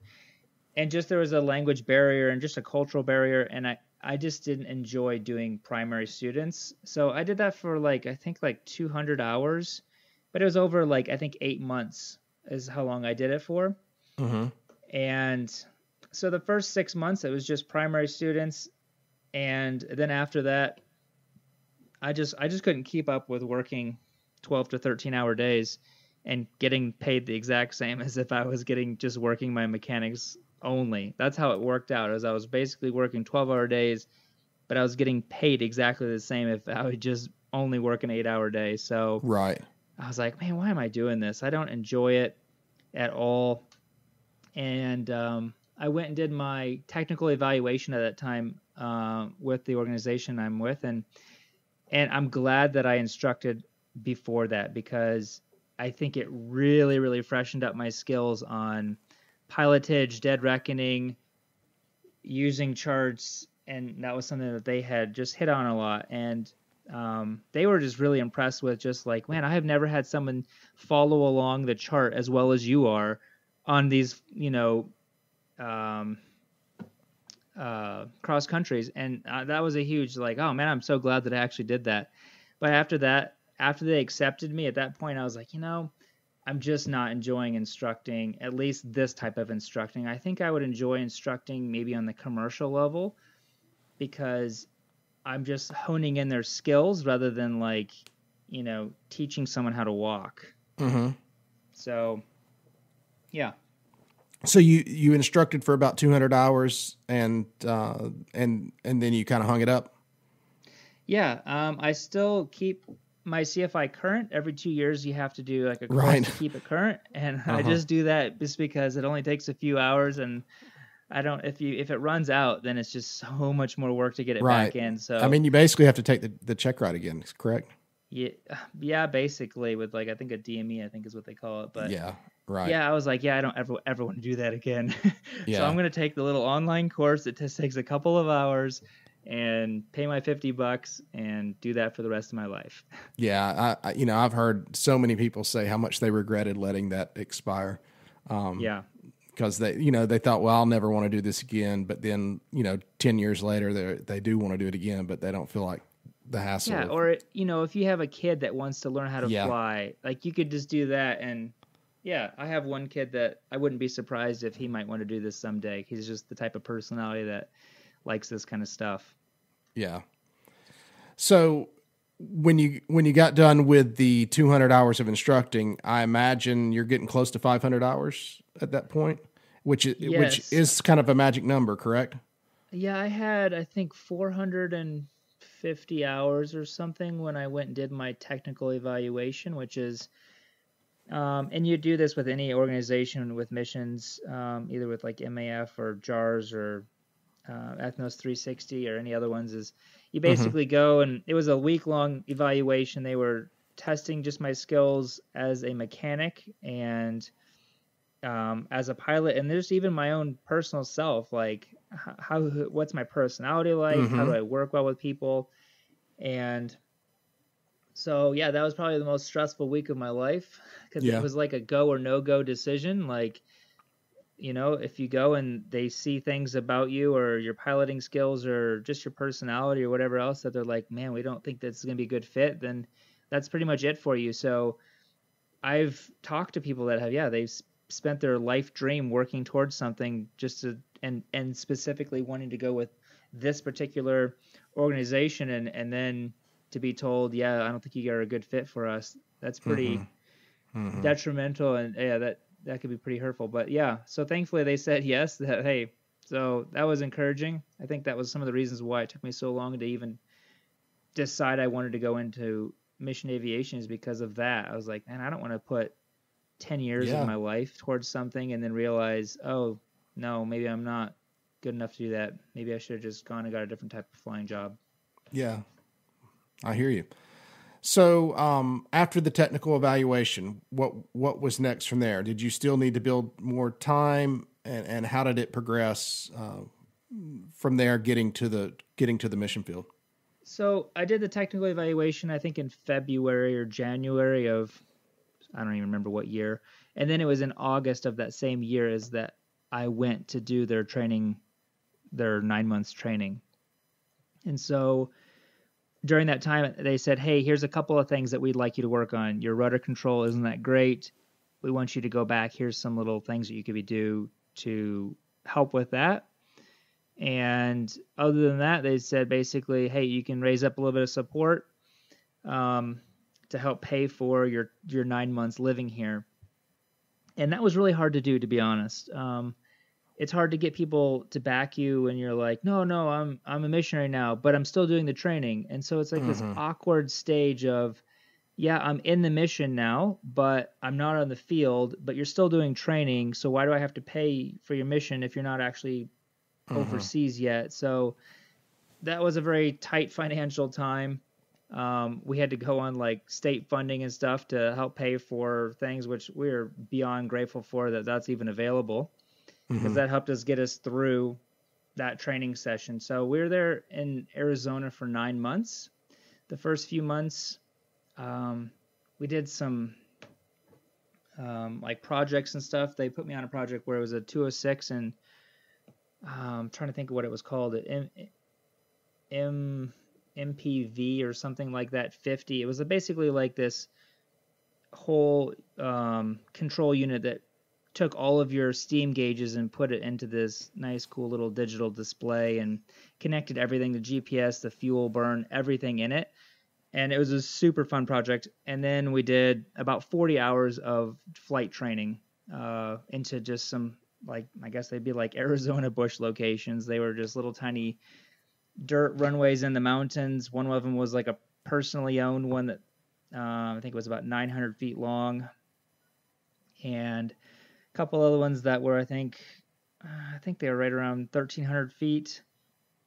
and just there was a language barrier and just a cultural barrier and I I just didn't enjoy doing primary students. So I did that for like I think like 200 hours, but it was over like I think 8 months is how long I did it for. Mm-hmm. And so the first 6 months it was just primary students and then after that I just I just couldn't keep up with working 12 to 13 hour days and getting paid the exact same as if I was getting just working my mechanics only. That's how it worked out. As I was basically working 12 hour days, but I was getting paid exactly the same if I would just only work an 8 hour day. So Right. I was like, man, why am I doing this? I don't enjoy it at all. And um, I went and did my technical evaluation at that time uh, with the organization I'm with, and and I'm glad that I instructed before that because I think it really, really freshened up my skills on pilotage, dead reckoning, using charts, and that was something that they had just hit on a lot. And um, they were just really impressed with just like, man, I have never had someone follow along the chart as well as you are on these, you know, um, uh, cross countries, and uh, that was a huge like, oh man, I'm so glad that I actually did that. But after that, after they accepted me, at that point, I was like, you know, I'm just not enjoying instructing, at least this type of instructing. I think I would enjoy instructing maybe on the commercial level because I'm just honing in their skills rather than like, you know, teaching someone how to walk. Mm-hmm. So, yeah. So you you instructed for about 200 hours, and uh, and and then you kind of hung it up. Yeah, um, I still keep my CFI current. Every two years, you have to do like a course Right. to keep it current, [LAUGHS] and I Uh-huh. just do that just because it only takes a few hours, and I don't. If you if it runs out, then it's just so much more work to get it Right. back in. So I mean, you basically have to take the, the check ride again. Correct? yeah, yeah, basically with like I think a DME, I think is what they call it. But yeah. Right. yeah, I was like, yeah, I don't ever ever want to do that again. [LAUGHS] Yeah. So I'm gonna take the little online course that just takes a couple of hours and pay my 50 bucks and do that for the rest of my life. [LAUGHS] Yeah. I, I you know I've heard so many people say how much they regretted letting that expire. Um, Yeah. because they you know they thought well I'll never want to do this again but then you know 10 years later they they do want to do it again but they don't feel like the hassle Yeah, of- or you know, if you have a kid that wants to learn how to Yeah. fly, like you could just do that and yeah, I have one kid that I wouldn't be surprised if he might want to do this someday. He's just the type of personality that likes this kind of stuff. yeah so when you when you got done with the 200 hours of instructing I imagine you're getting close to 500 hours at that point which is Yes. which is kind of a magic number correct Yeah, I had I think 450 hours or something when I went and did my technical evaluation, which is um, and you do this with any organization with missions, um, either with like MAF or JAARS or uh, Ethnos 360 or any other ones. Is you basically go and it was a week long evaluation. They were testing just my skills as a mechanic and um, as a pilot, and there's even my own personal self. Like how, how what's my personality like? Mm-hmm. How do I work well with people? And so yeah, that was probably the most stressful week of my life because yeah. it was like a go or no go decision. Like, you know, if you go and they see things about you or your piloting skills or just your personality or whatever else that they're like, man, we don't think that's going to be a good fit, then that's pretty much it for you. So I've talked to people that have, yeah, they've spent their life dream working towards something just to, and, and specifically wanting to go with this particular organization and, and then to be told, yeah, I don't think you are a good fit for us. That's pretty mm-hmm. Mm-hmm. detrimental, and yeah, that that could be pretty hurtful. But yeah, so thankfully they said [LAUGHS] yes. That hey, so that was encouraging. I think that was some of the reasons why it took me so long to even decide I wanted to go into mission aviation is because of that. I was like, man, I don't want to put ten years yeah. of my life towards something and then realize, oh no, maybe I'm not good enough to do that. Maybe I should have just gone and got a different type of flying job. Yeah, I hear you. So um, after the technical evaluation, what what was next from there? Did you still need to build more time, and, and how did it progress uh, from there, getting to the getting to the mission field? So I did the technical evaluation, I think in February or January of I don't even remember what year, and then it was in August of that same year as that I went to do their training, their nine months training, and so during that time, they said, "Hey, here's a couple of things that we'd like you to work on. Your rudder control isn't that great. We want you to go back. Here's some little things that you could be do to help with that." And other than that, they said basically, "Hey, you can raise up a little bit of support um, to help pay for your your nine months living here." And that was really hard to do, to be honest. Um, it's hard to get people to back you when you're like, no, no, I'm I'm a missionary now, but I'm still doing the training. And so it's like mm-hmm. this awkward stage of, yeah, I'm in the mission now, but I'm not on the field, but you're still doing training. So why do I have to pay for your mission if you're not actually mm-hmm. overseas yet? So that was a very tight [LAUGHS] financial time. Um, we had to go on like state funding and stuff to help pay for things, which we're beyond grateful for that that's even available because mm-hmm. that helped us get us through that training session. So we were there in Arizona for nine months. The first few months, um, we did some um, like projects and stuff. They put me on a project where it was a 206 and um, I'm trying to think of what it was called. M, M MPV or something like that 50. It was basically like this whole um, control unit that took all of your steam gauges and put it into this nice cool little digital display and connected everything the gps the fuel burn everything in it. And it was a super fun project. And then we did about 40 hours of flight training uh, into just some like i guess they'd be like [LAUGHS] arizona bush locations. They were just little tiny dirt runways in the mountains. One of them was like a personally owned one that uh, i think it was about 900 feet long. And couple other ones that were I think uh, I think they were right around 1300 feet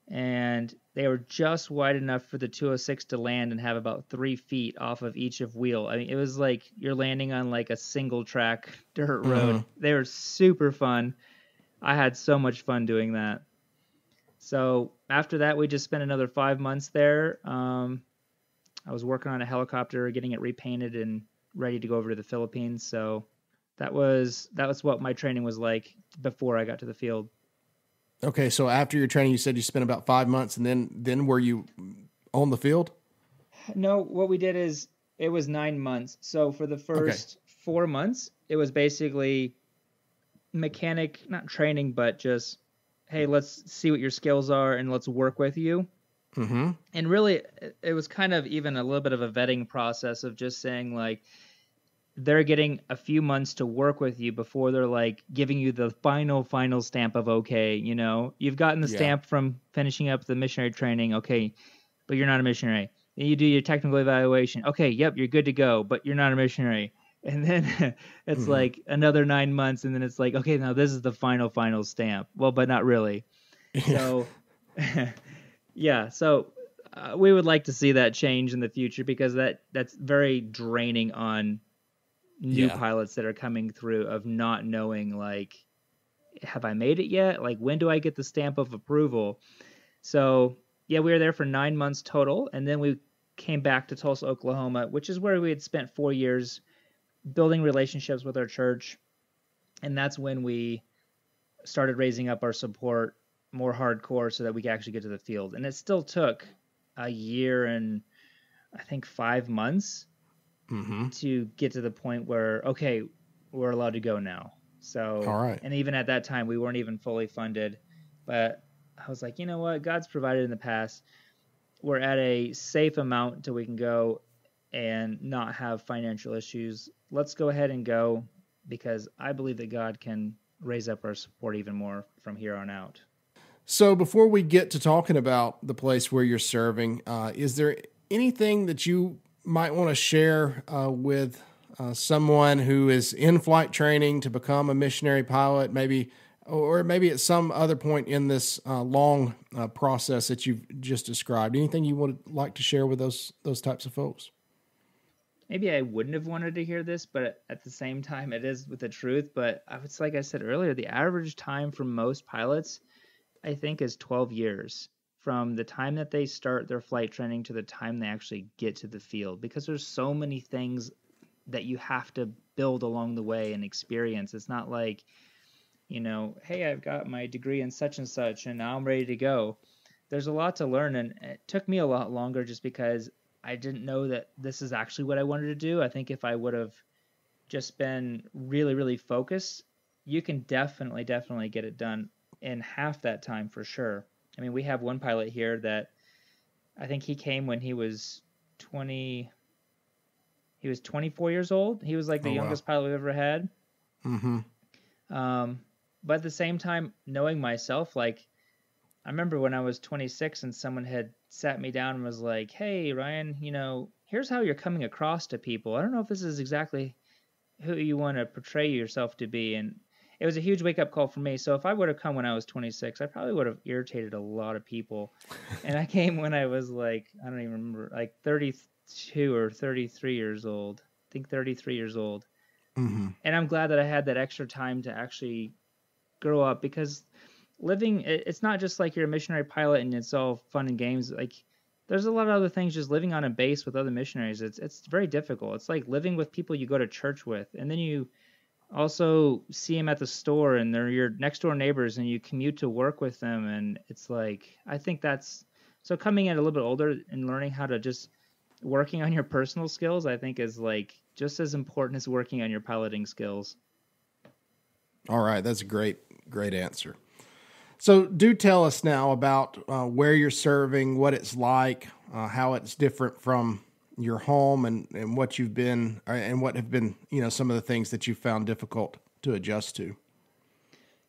and they were just wide enough for the 206 to land and have about three feet off of each of wheel. I mean, it was like you're landing on like a single track [LAUGHS] dirt road. Mm-hmm. They were super fun. I had so much fun doing that. So after that, we just spent another five months there. Um, I was working on a helicopter, getting it repainted and ready to go over to the Philippines. So that was that was what my training was like before I got to the field. Okay, so after your training, you said you spent about five months, and then then were you on the field? No, what we did is it was nine months. So for the first okay. four months, it was basically mechanic, not training, but just hey, let's see what your skills are and let's work with you. Mm-hmm. And really, it was kind of even a little bit of a vetting process of just saying like, they're getting a few months to work with you before they're like giving you the final final stamp of okay you know? You've gotten the yeah. stamp from finishing up the missionary training okay but you're not a missionary. Then you do your technical evaluation okay yep you're good to go but you're not a missionary. [LAUGHS] And then [LAUGHS] it's mm-hmm. like another nine months and then it's like okay now this is the final final stamp. Well but not really. [LAUGHS] So yeah so uh, we would like to see that change in the future because that that's very draining on new yeah. pilots that are coming through of not knowing like have I made it yet? Like, when do I get the stamp of approval? So, yeah, we were there for nine months total. And then we came back to Tulsa, Oklahoma, which is where we had spent four years building relationships with our church. And that's when we started raising up our support more hardcore so that we could actually get to the field. And it still took a year and I think five months Mm-hmm. to get to the point where, okay, we're allowed to go now. So, All right. and even at that time, we weren't even fully funded. But I was like, you know what? God's provided in the past. We're at a safe amount until we can go and not have financial issues. Let's go ahead and go because I believe that God can raise up our support even more from here on out. So before we get to talking about the place where you're serving, uh, is there anything that you might want to share uh, with uh, someone who is in flight training to become a missionary pilot, maybe, or maybe at some other point in this uh, long uh, process that you've just described? Anything you would like to share with those those types of folks? maybe I wouldn't have wanted to hear this, but at the same time, it is with the truth. But I was like I said earlier, the average time for most pilots, I think, is 12 years from the time that they start their flight training to the time they actually get to the field, because there's so many things that you have to build along the way and experience. It's not like, you know, hey, I've got my degree in such and such, and now I'm ready to go. There's a lot to learn, and it took me a lot longer just because I didn't know that this is actually what I wanted to do. I think if I would have just been really, really focused, you can definitely, definitely get it done in half that time for sure. I mean, we have one pilot here that I think he came when he was 20. He was 24 years old. He was like the Oh, wow. youngest pilot we've ever had. Mm-hmm. Um, but at the same time, knowing myself, like I remember when I was 26 and someone had sat me down and was like, "Hey, Ryan, you know, here's how you're coming across to people. I don't know if this is exactly who you want to portray yourself to be." And it was a huge wake up call for me. So if I would have come when I was 26, I probably would have irritated a lot of people. [LAUGHS] and I came when I was like, I don't even remember, like 32 or 33 years old. I think 33 years old Mm-hmm. and I'm glad that I had that extra time to actually grow up because living it's not just like you're a missionary pilot and it's all fun and games like there's a lot of other things just living on a base with other missionaries it's it's very difficult it's like living with people you go to church with and then you also see them at the store and they're your next door neighbors and you commute to work with them and it's like I think that's so coming in a little bit older and learning how to just working on your personal skills I think is like just as important as working on your piloting skills. All right, that's a great, great answer. So, do tell us now about uh, where you're serving, what it's like, uh, how it's different from your home, and, and what you've been, uh, and what have been, you know, some of the things that you found difficult to adjust to.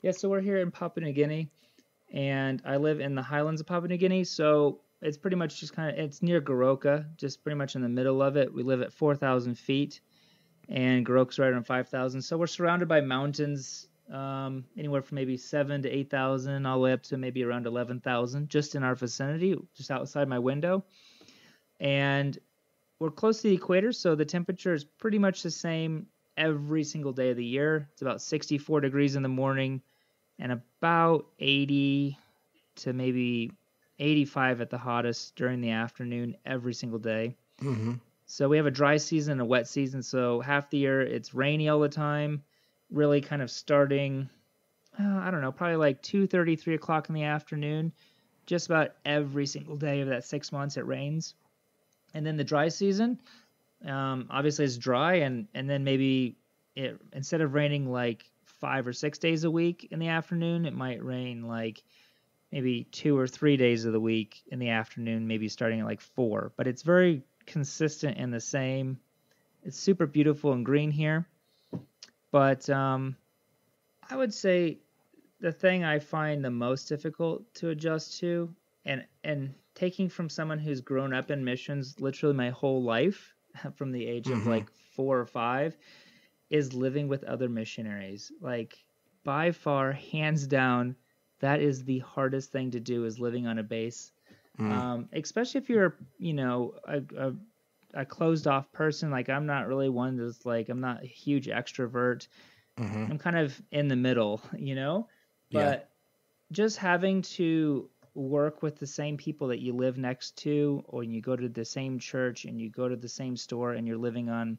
Yeah, so we're here in Papua New Guinea, and I live in the highlands of Papua New Guinea. So it's pretty much just kind of it's near Goroka, just pretty much in the middle of it. We live at four thousand feet, and Goroka's right around five thousand. So we're surrounded by mountains, um, anywhere from maybe seven to eight thousand, all the way up to maybe around eleven thousand, just in our vicinity, just outside my window. And we're close to the equator, so the temperature is pretty much the same every single day of the year. It's about 64 degrees in the morning and about 80 to maybe 85 at the hottest during the afternoon every single day. Mm-hmm. So we have a dry season and a wet season. So half the year it's rainy all the time, really kind of starting, uh, I don't know, probably like 2.30, 3 o'clock in the afternoon. Just about every single day of that six months it rains. And then the dry season, um, obviously it's dry and, and then maybe it instead of raining like five or six days a week in the afternoon, it might rain like maybe two or three days of the week in the afternoon, maybe starting at like four. But it's very consistent and the same. It's super beautiful and green here. But um, I would say the thing I find the most difficult to adjust to, and and taking from someone who's grown up in missions literally my whole life, [LAUGHS] from the age of Mhm. like four or five, is living with other missionaries. Like by far, hands down, that is the hardest thing to do is living on a base. Mm. Um, especially if you're, you know, a, a, a closed off person. Like I'm not really one that's like I'm not a huge extrovert. hmm I'm kind of in the middle, [LAUGHS] you know. But yeah. just having to work with the same people that you live next to, or you go to the same church and you go to the same store and you're living on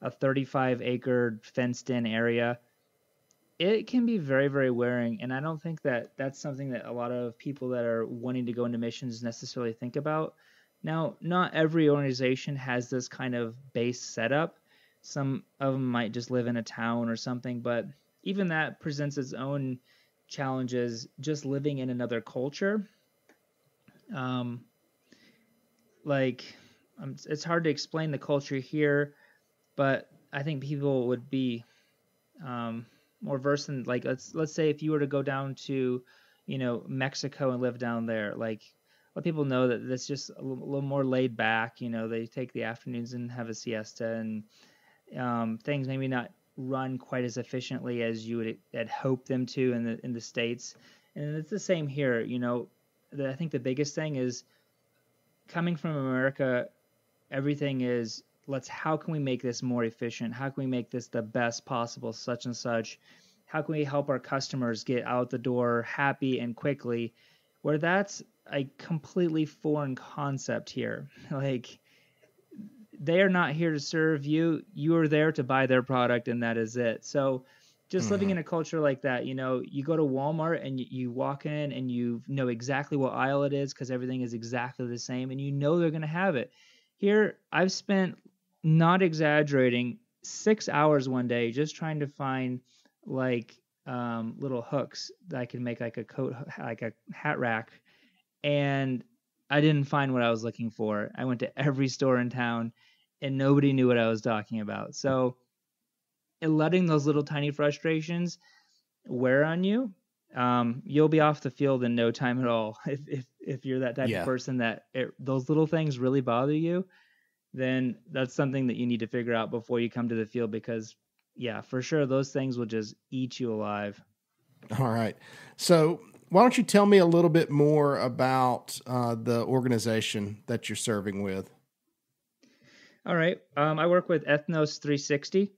a 35 acre fenced in area, it can be very, very wearing. And I don't think that that's something that a lot of people that are wanting to go into missions necessarily think about. Now, not every organization has this kind of base setup. Some of them might just live in a town or something, but even that presents its own challenges just living in another culture. Um, like, um, it's hard to explain the culture here, but I think people would be um, more versed in like let's let's say if you were to go down to, you know, Mexico and live down there, like let people know that it's just a little, a little, more laid back. You know, they take the afternoons and have a siesta, and um, things maybe not run quite as efficiently as you would had hoped them to in the in the states. And it's the same here. You know, the, I think the biggest thing is coming from America. Everything is let's how can we make this more efficient? How can we make this the best possible such and such? How can we help our customers get out the door happy and quickly? Where that's a completely foreign concept here. [LAUGHS] Like they are not here to serve you. You are there to buy their product and that is it. So just mm living in a culture like that, you know, you go to Walmart and you, you walk in and you know exactly what aisle it is because everything is exactly the same and you know they're going to have it. Here, I've spent not exaggerating, six hours one day just trying to find like um, little hooks that I can make like a coat, like a hat rack, and I didn't find what I was looking for. I went to every store in town, and nobody knew what I was talking about. So, letting those little tiny frustrations wear on you, um, you'll be off the field in no time at all. [LAUGHS] If if if you're that type yeah. of person that it, those little things really bother you, then that's something that you need to figure out before you come to the field because yeah, for sure those things will just eat you alive. All right. So, why don't you tell me a little bit more about uh, the organization that you're serving with? All right. Um, I work with Ethnos 360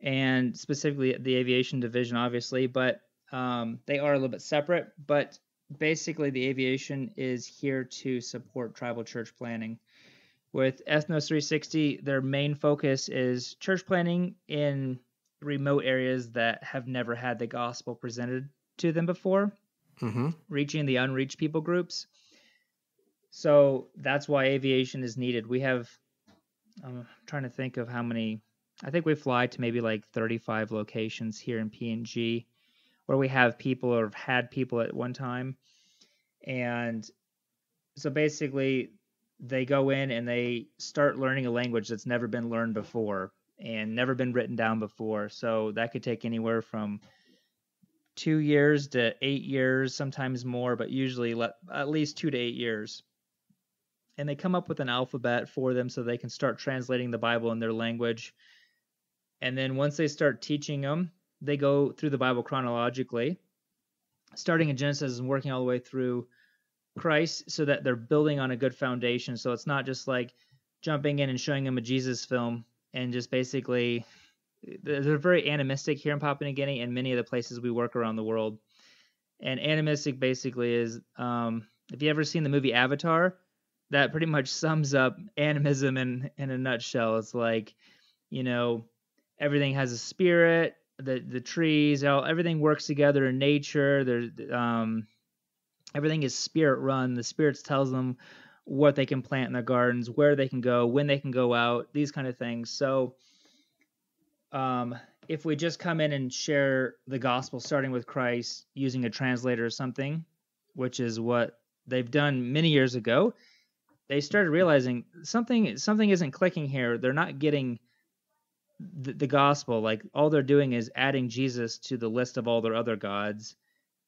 and specifically the aviation division, obviously, but um, they are a little bit separate. But basically, the aviation is here to support tribal church planting. With Ethnos 360, their main focus is church planting in remote areas that have never had the gospel presented to them before, mm-hmm. reaching the unreached people groups. So that's why aviation is needed. We have, I'm trying to think of how many, I think we fly to maybe like 35 locations here in PNG where we have people or have had people at one time. And so basically, they go in and they start learning a language that's never been learned before and never been written down before. So that could take anywhere from two years to eight years, sometimes more, but usually at least two to eight years. And they come up with an alphabet for them so they can start translating the Bible in their language. And then once they start teaching them, they go through the Bible chronologically, starting in Genesis and working all the way through Christ so that they're building on a good foundation. So it's not just like jumping in and showing them a Jesus film and just basically they're very animistic here in Papua New Guinea and many of the places we work around the world. And animistic basically is um, if you ever seen the movie Avatar, that pretty much sums up animism in in a nutshell. It's like, you know, everything has a spirit, the the trees, all everything works together in nature. There's um everything is spirit run. The spirits tells them what they can plant in their gardens, where they can go, when they can go out, these kind of things. So um, if we just come in and share the gospel starting with Christ using a translator or something, which is what they've done many years ago, they started realizing something something isn't clicking here. They're not getting the, the gospel. Like all they're doing is adding Jesus to the list of all their other gods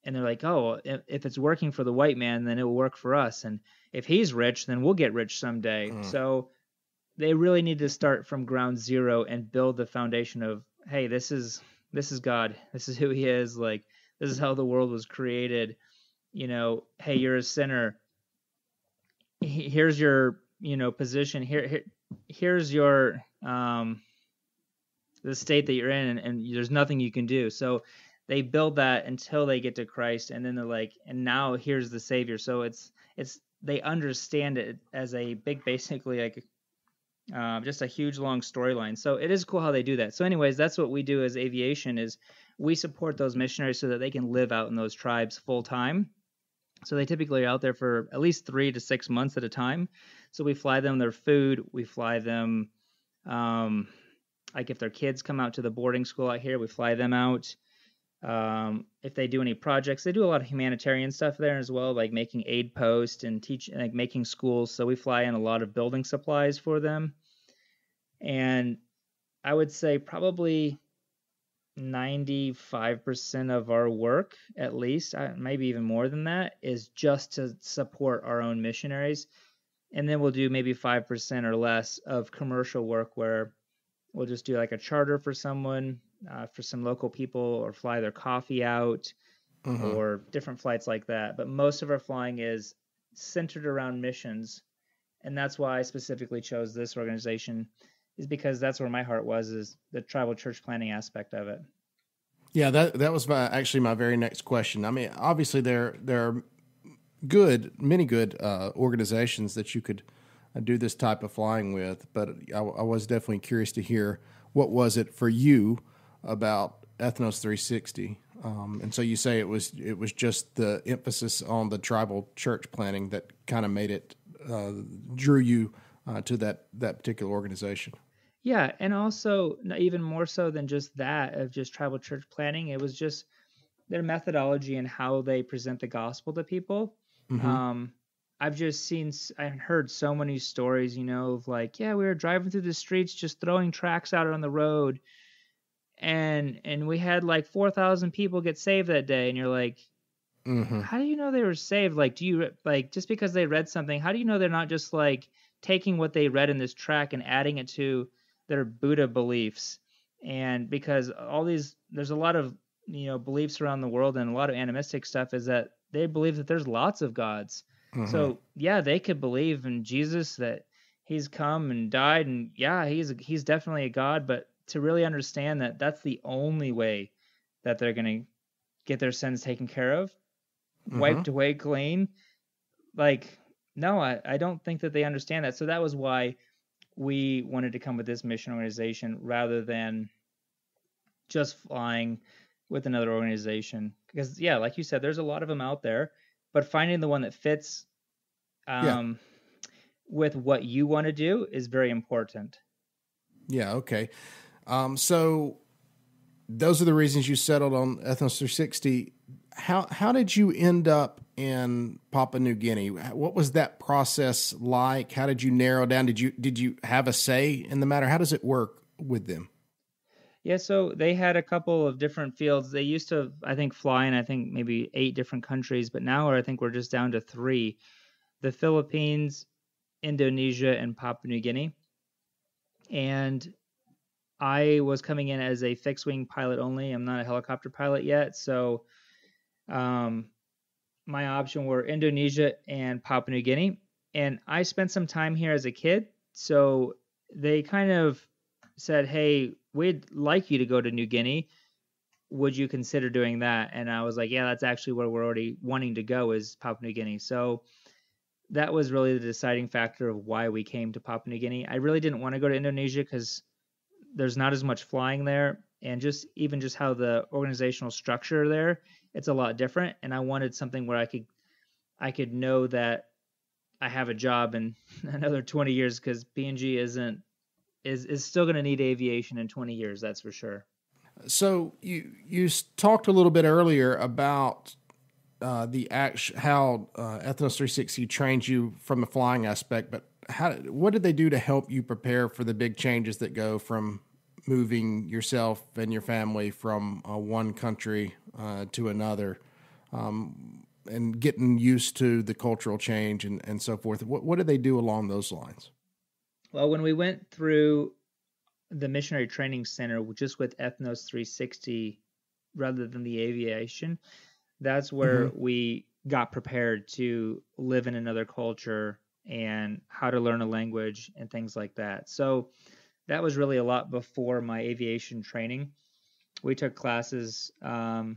and they're like, oh, if it's working for the white man, then it will work for us. And if he's rich, then we'll get rich someday. Mm. So they really need to start from ground zero and build the foundation of, hey, this is this is God. This is who He is. Like this is how the world was created. You know, hey, you're a sinner. Here's your you know position. Here, here here's your um the state that you're in, and, and there's nothing you can do. So they build that until they get to Christ, and then they're like, and now here's the Savior. So it's it's they understand it as a big, [LAUGHS] basically like uh, just a huge long storyline. So it is cool how they do that. So, anyways, that's what we do as aviation is we support those missionaries so that they can live out in those tribes full time. So they typically are out there for at least three to six months at a time. So we fly them their food, we fly them, um, like if their kids come out to the boarding school out here, we fly them out. Um, if they do any projects, they do a lot of humanitarian stuff there as well, like making aid posts and teach, like making schools. So we fly in a lot of building supplies for them. And I would say probably 95% of our work, at least, uh, maybe even more than that, is just to support our own missionaries. And then we'll do maybe 5% or less of commercial work where we'll just do like a charter for someone, uh, for some local people, or fly their coffee out, mm-hmm. or different flights like that. But most of our flying is centered around missions. And that's why I specifically chose this organization is because that's where my heart was is the tribal church planting aspect of it. Yeah, that that was my actually my very next question. I mean, obviously there there are good many good uh, organizations that you could do this type of flying with, but I, I, was definitely curious to hear what was it for you about Ethnos 360. Um, and so you say it was it was just the emphasis on the tribal church planting that kind of made it uh, drew you uh, to that that particular organization. Yeah, and also even more so than just that of just tribal church planting, it was just their methodology and how they present the gospel to people. Mm-hmm. Um, I've just seen and heard so many stories, you know, of like, yeah, we were driving through the streets, just throwing tracts out on the road, and and we had like four thousand people get saved that day, and you're like, mm-hmm. how do you know they were saved? Like, do you like just because they read something? How do you know they're not just like taking what they read in this tract and adding it to their Buddha beliefs, and because all these there's a lot of you know beliefs around the world and a lot of animistic stuff is that they believe that there's lots of gods. Mm-hmm. So yeah, they could believe in Jesus that he's come and died and yeah, he's he's definitely a god, but to really understand that that's the only way that they're going to get their sins taken care of, mm-hmm. wiped away clean, like no, I, I don't think that they understand that. So that was why we wanted to come with this mission organization rather than just flying with another organization because yeah like you said there's a lot of them out there but finding the one that fits um, yeah. with what you want to do is very important yeah okay um, so those are the reasons you settled on ethnos 360 how how did you end up in Papua New Guinea? What was that process like? How did you narrow down? Did you did you have a say in the matter? How does it work with them? Yeah, so they had a couple of different fields. They used to, I think, fly in I think maybe eight different countries, but now I think we're just down to three: the Philippines, Indonesia, and Papua New Guinea. And I was coming in as a fixed wing pilot only. I'm not a helicopter pilot yet, so um, my option were Indonesia and Papua New Guinea. And I spent some time here as a kid. So they kind of said, Hey, we'd like you to go to New Guinea. Would you consider doing that? And I was like, Yeah, that's actually where we're already wanting to go is Papua New Guinea. So that was really the deciding factor of why we came to Papua New Guinea. I really didn't want to go to Indonesia because there's not as much flying there. And just even just how the organizational structure there it's a lot different and i wanted something where i could i could know that i have a job in [LAUGHS] another 20 years because png isn't is is still going to need aviation in 20 years that's for sure so you you talked a little bit earlier about uh, the act how uh, Ethnos 360 trained you from the flying aspect, but how what did they do to help you prepare for the big changes that go from moving yourself and your family from uh, one country uh, to another um, and getting used to the cultural change and, and so forth. What, what did they do along those lines? Well, when we went through the missionary training center just with Ethnos 360 rather than the aviation, that's where mm-hmm. we got prepared to live in another culture and how to learn a language and things like that. So that was really a lot before my aviation training. we took classes. Um,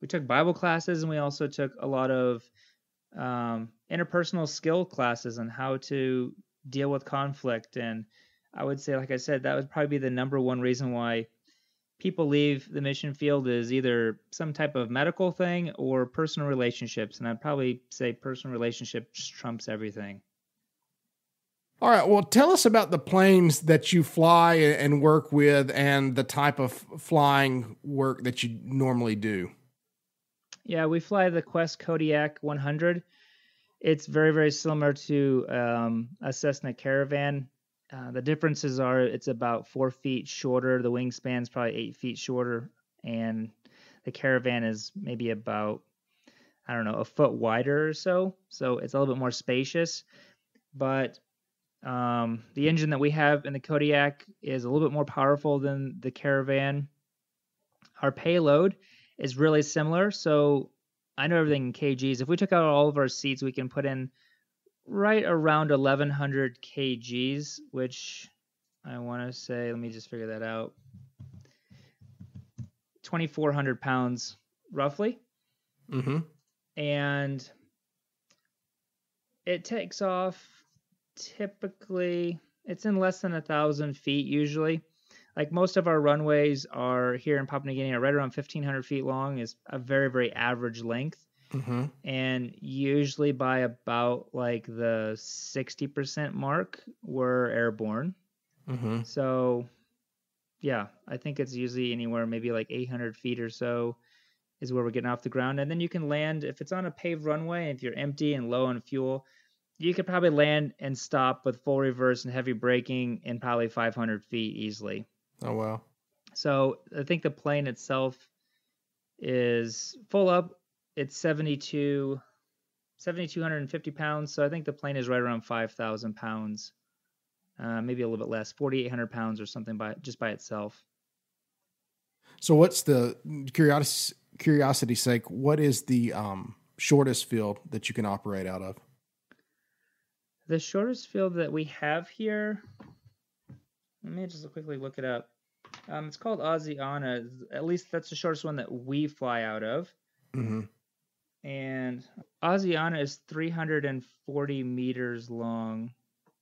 we took Bible classes, and we also took a lot of um, interpersonal skill classes on how to deal with conflict. And I would say, like I said, that would probably be the number one reason why people leave the mission field is either some type of medical thing or personal relationships. And I'd probably say personal relationships trumps everything. All right. Well, tell us about the planes that you fly and work with and the type of flying work that you normally do. Yeah, we fly the Quest Kodiak 100. It's very, very similar to um, a Cessna Caravan. Uh, the differences are it's about four feet shorter. The wingspan's probably eight feet shorter, and the Caravan is maybe about I don't know a foot wider or so. So it's a little bit more spacious. But um, the engine that we have in the Kodiak is a little bit more powerful than the Caravan. Our payload is really similar. So I know everything in kgs. If we took out all of our seats, we can put in right around 1100 kgs, which I want to say, let me just figure that out 2400 pounds roughly. Mm-hmm. And it takes off typically it's in less than a thousand feet usually. Like most of our runways are here in Papua New Guinea are right around 1500 feet long is a very very average length. Mm-hmm. And usually by about like the 60% mark, we're airborne. Mm-hmm. So, yeah, I think it's usually anywhere maybe like 800 feet or so is where we're getting off the ground. And then you can land if it's on a paved runway, and if you're empty and low on fuel, you could probably land and stop with full reverse and heavy braking in probably 500 feet easily. Oh wow! So I think the plane itself is full up. It's 72, 7,250 pounds. So I think the plane is right around 5,000 pounds, uh, maybe a little bit less, 4,800 pounds or something by just by itself. So what's the curiosity curiosity sake? What is the um, shortest field that you can operate out of? The shortest field that we have here, let me just quickly look it up. Um, it's called Asiana. At least that's the shortest one that we fly out of. Mm-hmm. And Asiana is 340 meters long,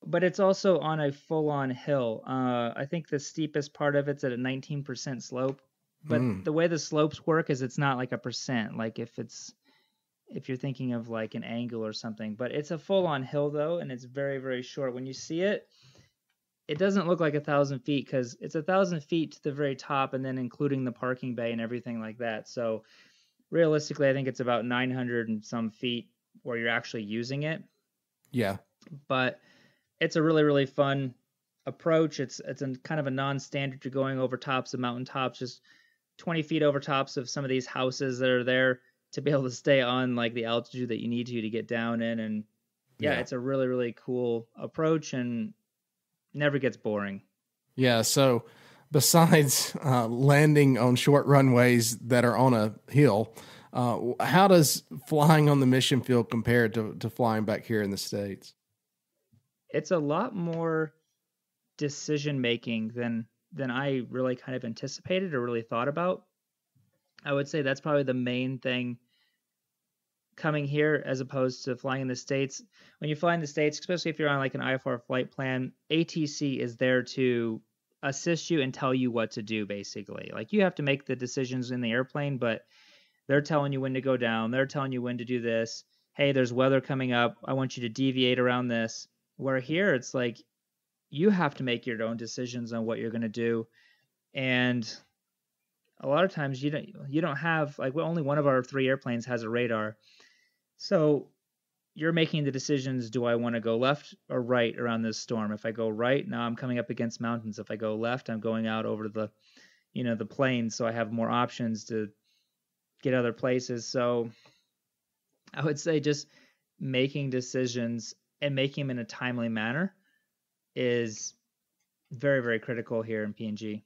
but it's also on a full on hill. Uh, I think the steepest part of it's at a 19% slope. But Mm. the way the slopes work is it's not like a percent. Like if it's if you're thinking of like an angle or something, but it's a full on hill though, and it's very very short. When you see it, it doesn't look like a thousand feet because it's a thousand feet to the very top, and then including the parking bay and everything like that. So realistically, I think it's about 900 and some feet where you're actually using it. Yeah. But it's a really really fun approach. It's it's a kind of a non-standard. You're going over tops of mountaintops, just 20 feet over tops of some of these houses that are there to be able to stay on like the altitude that you need to to get down in and yeah, Yeah. it's a really really cool approach and never gets boring Yeah. So besides uh, landing on short runways that are on a hill, uh, how does flying on the mission field compare to, to flying back here in the States? it's a lot more decision making than than I really kind of anticipated or really thought about. I would say that's probably the main thing coming here as opposed to flying in the states. When you fly in the states, especially if you're on like an IFR flight plan, ATC is there to assist you and tell you what to do basically. Like you have to make the decisions in the airplane, but they're telling you when to go down, they're telling you when to do this. Hey, there's weather coming up. I want you to deviate around this. Where here it's like you have to make your own decisions on what you're going to do and a lot of times you don't you don't have like well, only one of our three airplanes has a radar so you're making the decisions do i want to go left or right around this storm? If i go right now i'm coming up against mountains. If i go left i'm going out over the you know the plains so i have more options to get other places. So i would say just making decisions and making them in a timely manner is very very critical here in png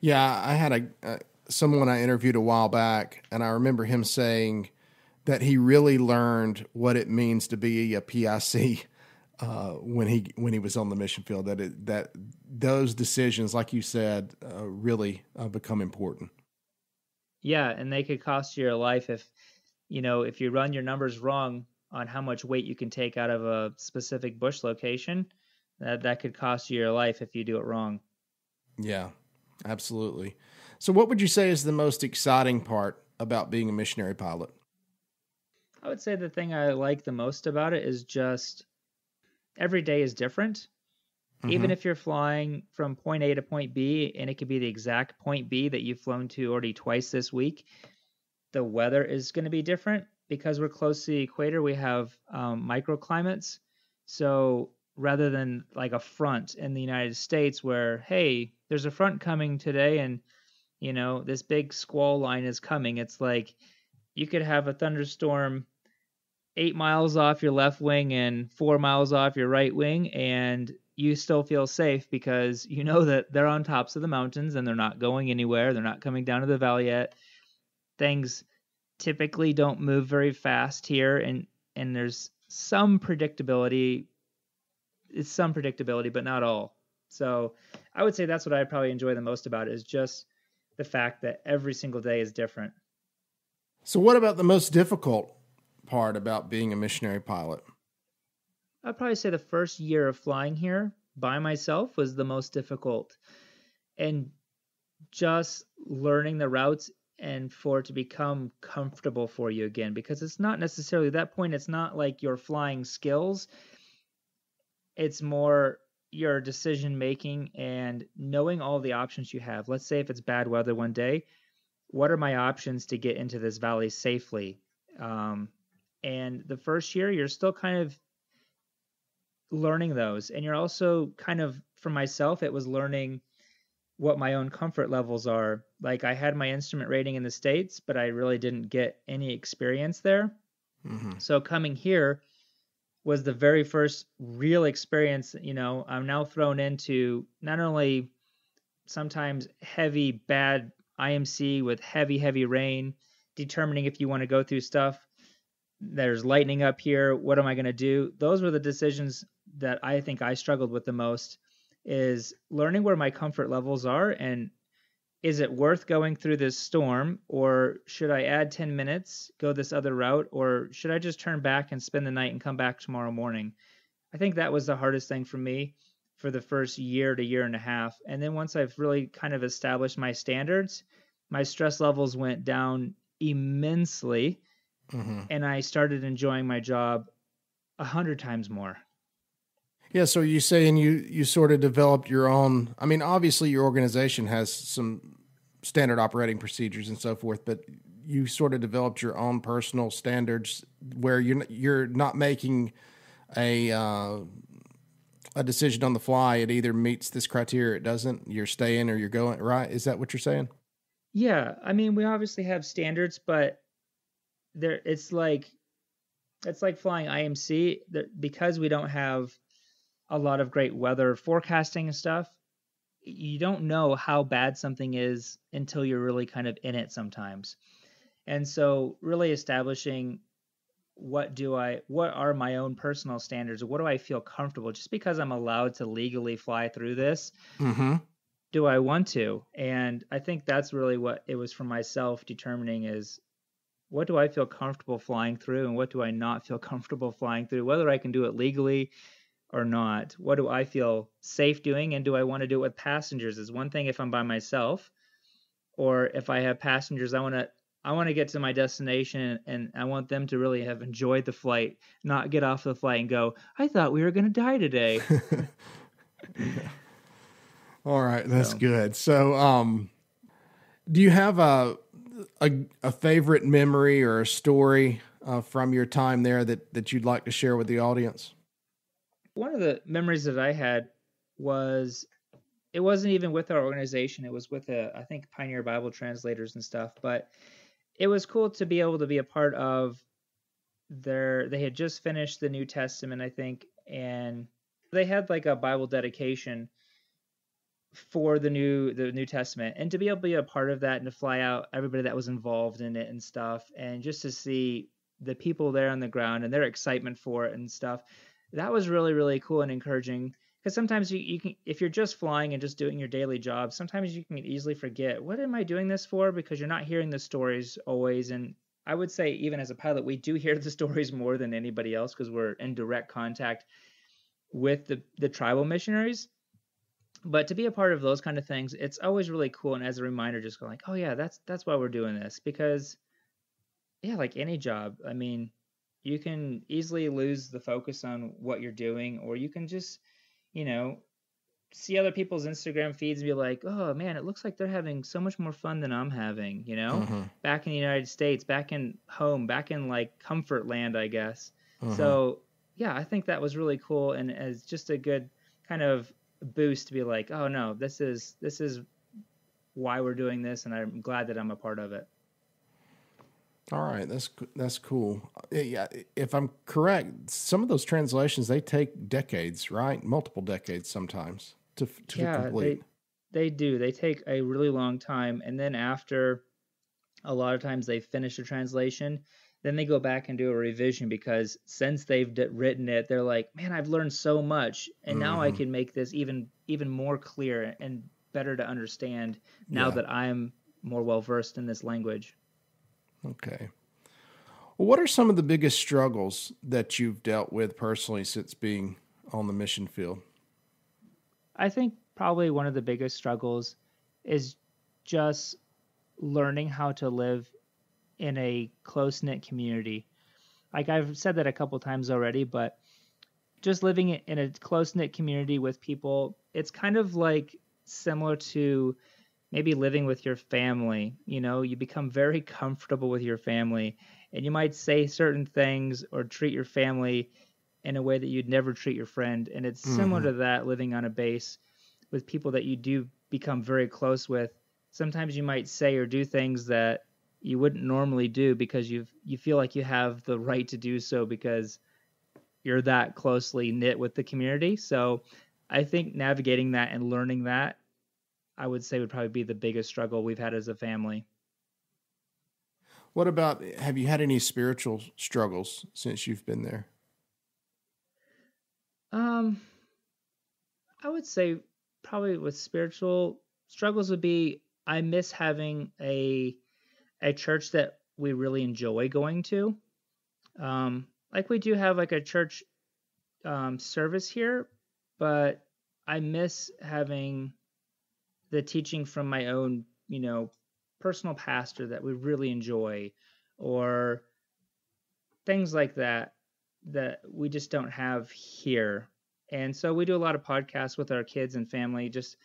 Yeah, I had a uh, someone I interviewed a while back, and I remember him saying that he really learned what it means to be a PIC uh, when he when he was on the mission field. That it, that those decisions, like you said, uh, really uh, become important. Yeah, and they could cost you your life if you know if you run your numbers wrong on how much weight you can take out of a specific bush location. That that could cost you your life if you do it wrong. Yeah, absolutely. So, what would you say is the most exciting part about being a missionary pilot? I would say the thing I like the most about it is just every day is different. Mm-hmm. Even if you're flying from point A to point B, and it could be the exact point B that you've flown to already twice this week, the weather is going to be different because we're close to the equator. We have um, microclimates, so rather than like a front in the United States where hey, there's a front coming today, and you know this big squall line is coming. It's like you could have a thunderstorm eight miles off your left wing and four miles off your right wing, and you still feel safe because you know that they're on tops of the mountains and they're not going anywhere. They're not coming down to the valley yet. Things typically don't move very fast here, and and there's some predictability. It's some predictability, but not all. So I would say that's what I probably enjoy the most about it is just the fact that every single day is different. So, what about the most difficult part about being a missionary pilot? I'd probably say the first year of flying here by myself was the most difficult. And just learning the routes and for it to become comfortable for you again because it's not necessarily that point it's not like your flying skills it's more your decision making and knowing all the options you have let's say if it's bad weather one day what are my options to get into this valley safely um, and the first year, you're still kind of learning those. And you're also kind of, for myself, it was learning what my own comfort levels are. Like I had my instrument rating in the States, but I really didn't get any experience there. Mm-hmm. So coming here was the very first real experience. You know, I'm now thrown into not only sometimes heavy, bad IMC with heavy, heavy rain, determining if you want to go through stuff there's lightning up here. What am I going to do? Those were the decisions that I think I struggled with the most is learning where my comfort levels are and is it worth going through this storm or should I add 10 minutes, go this other route or should I just turn back and spend the night and come back tomorrow morning? I think that was the hardest thing for me for the first year to year and a half. And then once I've really kind of established my standards, my stress levels went down immensely mm-hmm. and I started enjoying my job a hundred times more. Yeah, so you saying you you sort of developed your own. I mean, obviously your organization has some standard operating procedures and so forth, but you sort of developed your own personal standards where you're you're not making a uh, a decision on the fly. It either meets this criteria, it doesn't. You're staying or you're going. Right? Is that what you're saying? Yeah, I mean, we obviously have standards, but there it's like it's like flying IMC because we don't have a lot of great weather forecasting and stuff. You don't know how bad something is until you're really kind of in it sometimes. And so really establishing what do I what are my own personal standards? What do I feel comfortable just because I'm allowed to legally fly through this? Mm-hmm. Do I want to? And I think that's really what it was for myself determining is what do I feel comfortable flying through and what do I not feel [LAUGHS] comfortable flying through, whether I can do it legally or not. What do I feel safe doing and do I want to do it with passengers? Is one thing if I'm by myself or if I have passengers, I want to I want to get to my destination and I want them to really have enjoyed the flight, not get off the flight and go, I thought we were going to die today. [LAUGHS] [LAUGHS] All right, that's so. good. So, um, do you have a a, a favorite memory or a story uh, from your time there that, that you'd like to share with the audience? One of the memories that I had was it wasn't even with our organization. It was with a, I think Pioneer Bible translators and stuff. But it was cool to be able to be a part of their. They had just finished the New Testament, I think, and they had like a Bible dedication for the new the New Testament, and to be able to be a part of that and to fly out everybody that was involved in it and stuff, and just to see the people there on the ground and their excitement for it and stuff. that was really really cool and encouraging because sometimes you, you can if you're just flying and just doing your daily job sometimes you can easily forget what am i doing this for because you're not hearing the stories always and i would say even as a pilot we do [LAUGHS] hear the stories more than anybody else because we're in direct contact with the, the tribal missionaries but to be a part of those kind of things it's always really cool and as a reminder just go like oh yeah that's that's why we're doing this because yeah like any job i mean you can easily lose the focus on what you're doing or you can just you know, see other people's Instagram feeds and be like, oh man, it looks like they're having so much more fun than I'm having, you know, mm-hmm. back in the United States, back in home, back in like comfort land, I guess. Mm-hmm. So, yeah, I think that was really cool and as just a good kind of boost to be like, oh no, this is this is why we're doing this, and I'm glad that I'm a part of it. All right, that's that's cool. Yeah, if I'm correct, some of those translations they take decades, right? Multiple decades sometimes to to yeah, complete. They, they do. They take a really long time, and then after a lot of times they finish a translation, then they go back and do a revision because since they've d- written it, they're like, man, I've learned so much, and mm-hmm. now I mm-hmm. can make this even even more clear and better to understand now yeah. that I'm more well versed in this language. Okay. Well, what are some of the biggest struggles that you've dealt with personally since being on the mission field? I think probably one of the biggest struggles is just learning how to live in a close knit community. Like I've said that a couple times already, but just living in a close knit community with people, it's kind of like similar to maybe living with your family. You know, you become very comfortable with your family, and you might say certain things or treat your family in a way that you'd never treat your friend. And it's mm-hmm. similar to that living on a base with people that you do become very close with. Sometimes you might say or do things that you wouldn't normally do because you you feel like you have the right to do so because you're that closely knit with the community. So I think navigating that and learning that I would say would probably be the biggest struggle we've had as a family. What about have you had any spiritual struggles since you've been there? Um I would say probably with spiritual struggles would be I miss having a a church that we really enjoy going to. Um like we do have like a church um service here, but I miss having the teaching from my own, you know, personal pastor that we really enjoy or things like that that we just don't have here. And so we do a lot of podcasts with our kids and family just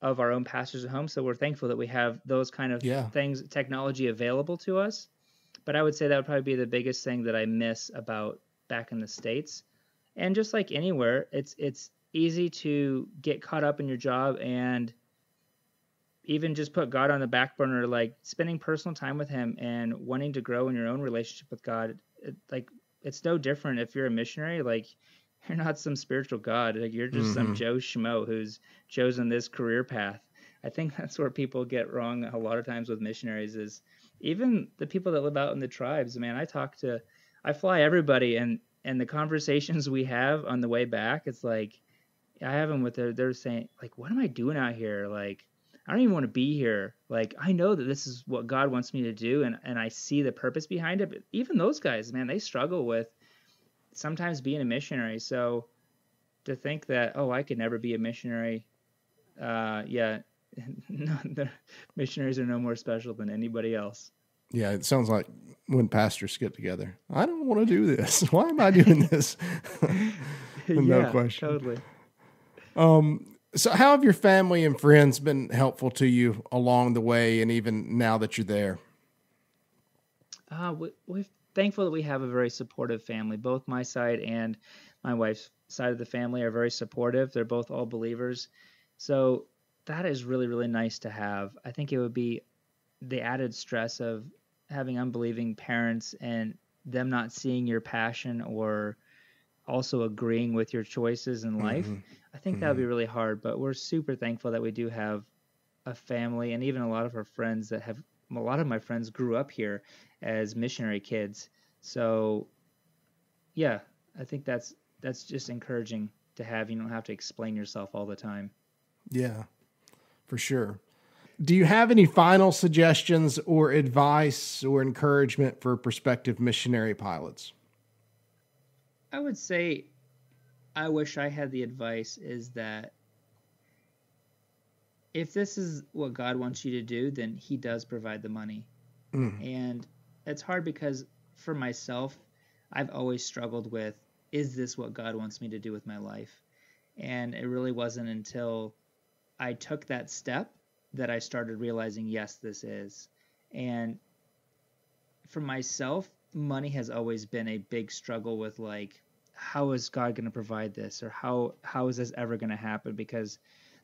of our own pastors at home. So we're thankful that we have those kind of yeah. things, technology available to us. But I would say that would probably be the biggest thing that I miss about back in the States. And just like anywhere, it's it's easy to get caught up in your job and even just put God on the back burner, like spending personal time with Him and wanting to grow in your own relationship with God. It, like it's no different if you're a missionary. Like you're not some spiritual God. Like you're just mm-hmm. some Joe Schmo who's chosen this career path. I think [LAUGHS] that's where people get wrong a lot of times with missionaries is even the people that live out in the tribes. Man, I talk to, I fly everybody, and and the conversations we have on the way back, it's like I have them with their, they're saying like, what am I doing out here? Like I don't even want to be here. Like I know that this is what God wants me to do and and I see the purpose behind it. But even those guys, man, they struggle with sometimes being a missionary. So to think that oh, I could never be a missionary, uh, yeah, [LAUGHS] no, the missionaries are no more special than anybody else. Yeah, it sounds like when pastors get together. I don't want to do this. [LAUGHS] Why am I doing this? [LAUGHS] no yeah, question. Totally. Um, so, how have your family and friends been helpful to you along the way, and even now that you're there? Uh, we, we're thankful that we have a very supportive family. Both my side and my wife's side of the family are very supportive. They're both all believers, so that is really really nice to have. I think it would be the added stress of having unbelieving parents and them not seeing your passion or also agreeing with your choices in life. Mm-hmm. I think mm-hmm. that would be really hard, but we're super thankful that we do have a family and even a lot of our friends that have a lot of my friends grew up here as missionary kids. So yeah, I think that's that's just encouraging to have. You don't have to explain yourself all the time. Yeah, for sure. Do you have any final suggestions or advice or encouragement for prospective missionary pilots? I would say I wish I had the advice is that if this is what God wants you to do, then He does provide the money. Mm. And it's hard because for myself, I've always struggled with is this what God wants me to do with my life? And it really wasn't until I took that step that I started realizing, yes, this is. And for myself, money has always been a big struggle with like, how is God going to provide this, or how how is this ever going to happen? Because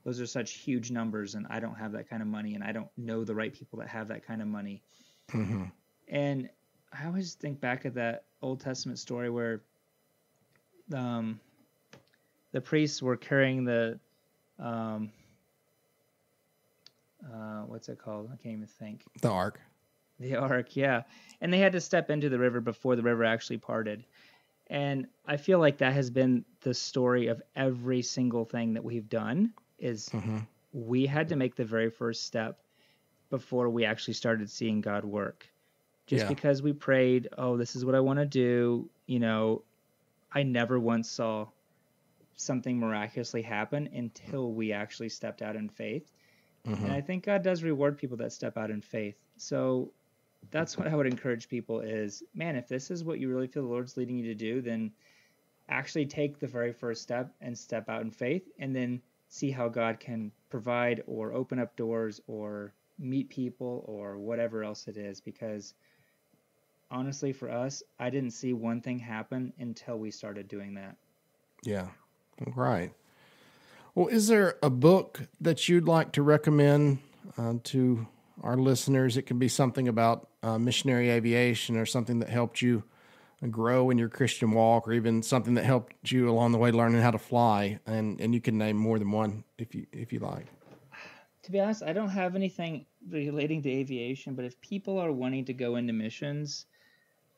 those are such huge numbers, and I don't have that kind of money, and I don't know the right people that have that kind of money. Mm-hmm. And I always think back of that Old Testament story where um, the priests were carrying the um, uh, what's it called? I can't even think. The ark. The ark, yeah. And they had to step into the river before the river actually parted. And I feel like that has been the story of every single thing that we've done is mm-hmm. we had to make the very first step before we actually started seeing God work. Just yeah. because we prayed, oh, this is what I want to do, you know, I never once saw something miraculously happen until we actually stepped out in faith. Mm-hmm. And I think God does reward people that step out in faith. So that's what I would encourage people is, man, if this is what you really feel the Lord's leading you to do, then actually take the very first step and step out in faith and then see how God can provide or open up doors or meet people or whatever else it is because honestly for us, I didn't see one thing happen until we started doing that. Yeah. Right. Well, is there a book that you'd like to recommend uh, to our listeners? It can be something about uh, missionary aviation or something that helped you grow in your Christian walk, or even something that helped you along the way learning how to fly. And and you can name more than one if you if you like. To be honest, I don't have anything relating to aviation, but if people are wanting to go into missions,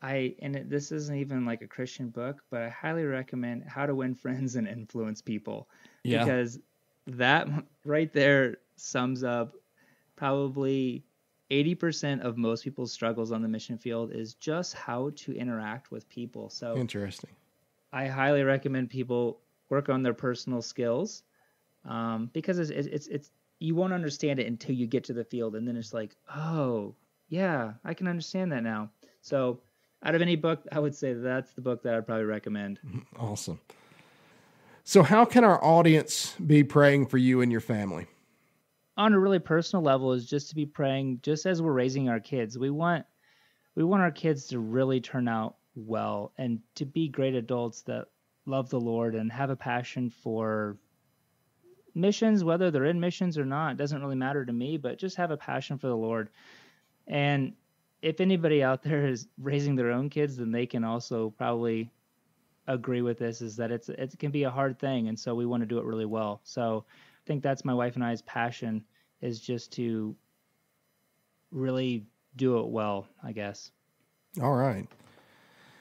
I and it, this isn't even like a Christian book, but I highly recommend How to Win Friends and Influence People. Yeah. Because that right there sums up probably 80% of most people's struggles on the mission field is just how to interact with people. So interesting. I highly recommend people work on their personal skills um, because it's, it's, it's you won't understand it until you get to the field, and then it's like, oh yeah, I can understand that now. So out of any book, I would say that's the book that I'd probably recommend. [LAUGHS] Awesome. So, how can our audience be praying for you and your family? On a really personal level, is just to be praying, just as we're raising our kids. We want we want our kids to really turn out well and to be great adults that love the Lord and have a passion for missions, whether they're in missions or not. Doesn't really matter to me, but just have a passion for the Lord. And if anybody out there is raising their own kids, then they can also probably agree with this is that it's it can be a hard thing and so we want to do it really well. So think that's my wife and I's passion is just to really do it well, I guess. All right.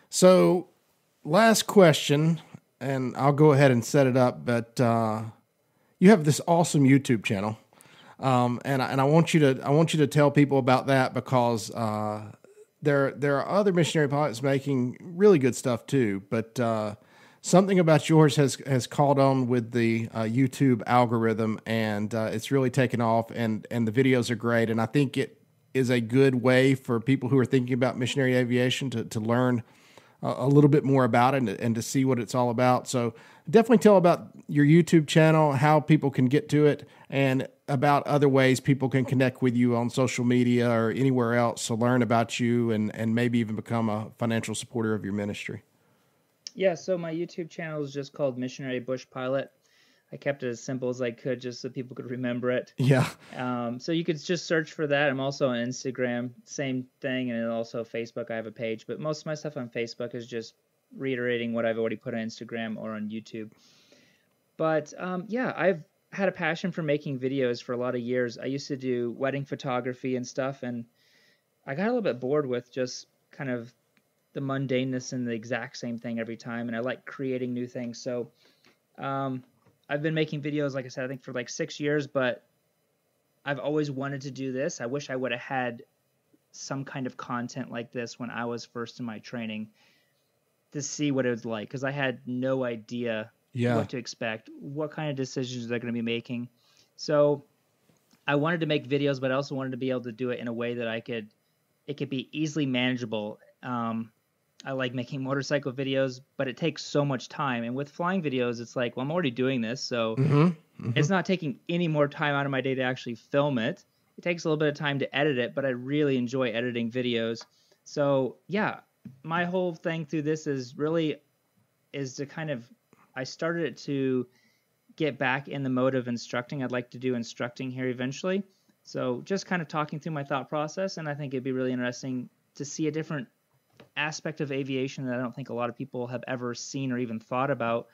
So last question and I'll go ahead and set it up, but uh, you have this awesome YouTube channel. Um, and I, and I want you to I want you to tell people about that because uh, there there are other missionary pilots making really good stuff too. But uh, something about yours has has called on with the uh, YouTube algorithm, and uh, it's really taken off. and And the videos are great, and I think it is a good way for people who are thinking about missionary aviation to to learn a little bit more about it and, and to see what it's all about. So definitely tell about your YouTube channel, how people can get to it, and about other ways people can connect with you on social media or anywhere else to learn about you and, and maybe even become a financial supporter of your ministry. Yeah, so my YouTube channel is just called Missionary Bush Pilot. I kept it as simple as I could just so people could remember it. Yeah. Um, so you could just search for that. I'm also on Instagram, same thing, and also Facebook. I have a page, but most of my stuff on Facebook is just reiterating what I've already put on Instagram or on YouTube. But um, yeah, I've had a passion for making videos for a lot of years. I used to do wedding photography and stuff, and I got a little bit bored with just kind of the mundaneness and the exact same thing every time, and I like creating new things. So, um, I've been making videos, like I said, I think for like six years, but I've always wanted to do this. I wish I would have had some kind of content like this when I was first in my training to see what it was like because I had no idea yeah. what to expect, what kind of decisions they're going to be making. So I wanted to make videos, but I also wanted to be able to do it in a way that I could, it could be easily manageable. Um, I like making motorcycle videos, but it takes so much time. And with flying videos, it's like, well, I'm already doing this, so mm-hmm. Mm-hmm. it's not taking any more time out of my day to actually film it. It takes a little bit of time to edit it, but I really enjoy editing videos. So yeah, my whole thing through this is really is to kind of I started it to get back in the mode of instructing. I'd like to do instructing here eventually. So just kind of talking through my thought process, and I think it'd be really interesting to see a different aspect of aviation that I don't think a lot of people have ever seen or even thought about.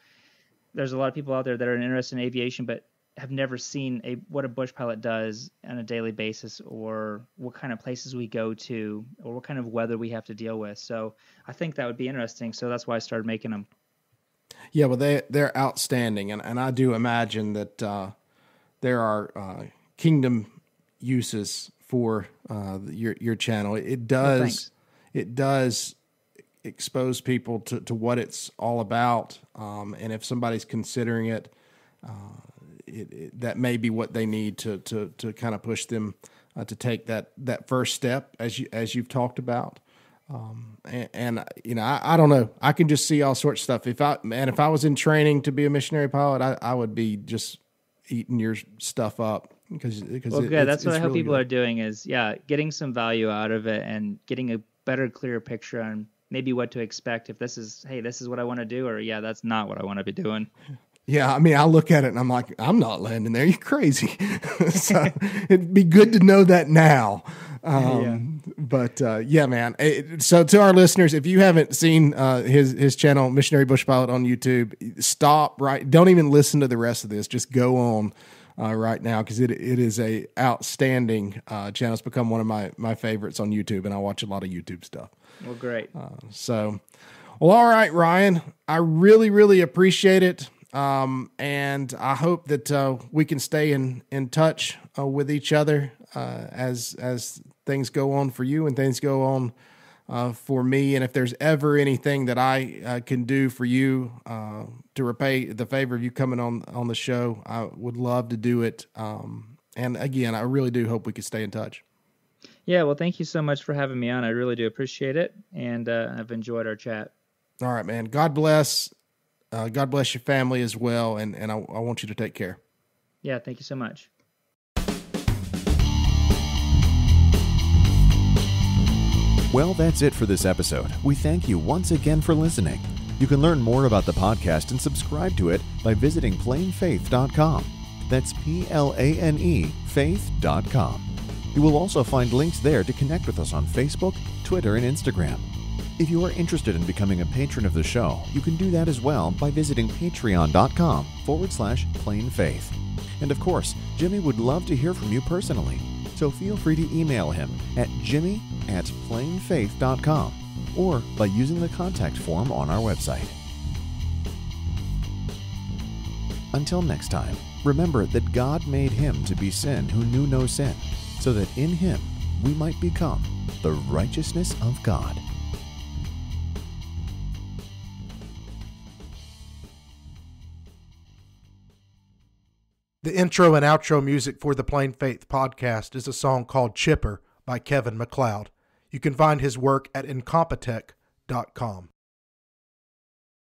There's a lot of people out there that are interested in aviation, but have never seen a what a bush pilot does on a daily basis, or what kind of places we go to, or what kind of weather we have to deal with. So I think that would be interesting. So that's why I started making them. Yeah, well, they they're outstanding, and and I do imagine that uh, there are uh, kingdom uses for uh, your your channel. It does it does expose people to, to what it's all about. Um, and if somebody's considering it, uh, it, it, that may be what they need to to to kind of push them uh, to take that that first step as you as you've talked about. Um, and, and, you know, I, I, don't know. I can just see all sorts of stuff. If I man, if I was in training to be a missionary pilot, I, I would be just eating your stuff up because because well, it, good. That's what I hope really people good. are doing is yeah, getting some value out of it and getting a better, clearer picture on maybe what to expect if this is hey, this is what I want to do, or yeah, that's not what I want to be doing. Yeah, I mean, I look at it and I'm like, I'm not landing there. [LAUGHS] You're crazy. [LAUGHS] so it'd be good to know that now. Um, yeah. But uh, yeah, man. It, so to our listeners, if you haven't seen uh, his his channel, Missionary Bush Pilot on YouTube, stop right. Don't even listen to the rest of this. Just go on uh, right now because it it is a outstanding uh, channel. It's become one of my my favorites on YouTube, and I watch a lot of YouTube stuff. Well, great. Uh, so, well, all right, Ryan. I really really appreciate it. Um, and I hope that uh, we can stay in in touch uh, with each other uh, as as things go on for you and things go on uh, for me. And if there's ever anything that I uh, can do for you uh, to repay the favor of you coming on on the show, I would love to do it. Um, and again, I really do hope we could stay in touch. Yeah, well, thank you so much for having me on. I really do appreciate it, and uh, I've enjoyed our chat. All right, man. God bless. Uh, God bless your family as well, and and I, I want you to take care. Yeah, thank you so much. Well, that's it for this episode. We thank you once again for listening. You can learn more about the podcast and subscribe to it by visiting planefaith.com. That's P L A N E faith.com. You will also find links there to connect with us on Facebook, Twitter, and Instagram. If you are interested in becoming a patron of the show, you can do that as well by visiting patreon.com forward slash planefaith. And of course, Jimmy would love to hear from you personally so feel free to email him at jimmy at planefaith.com or by using the contact form on our website. Until next time, remember that God made him to be sin who knew no sin, so that in him we might become the righteousness of God. The intro and outro music for the Plane Faith podcast is a song called Chipper by Kevin MacLeod. You can find his work at incompetech.com.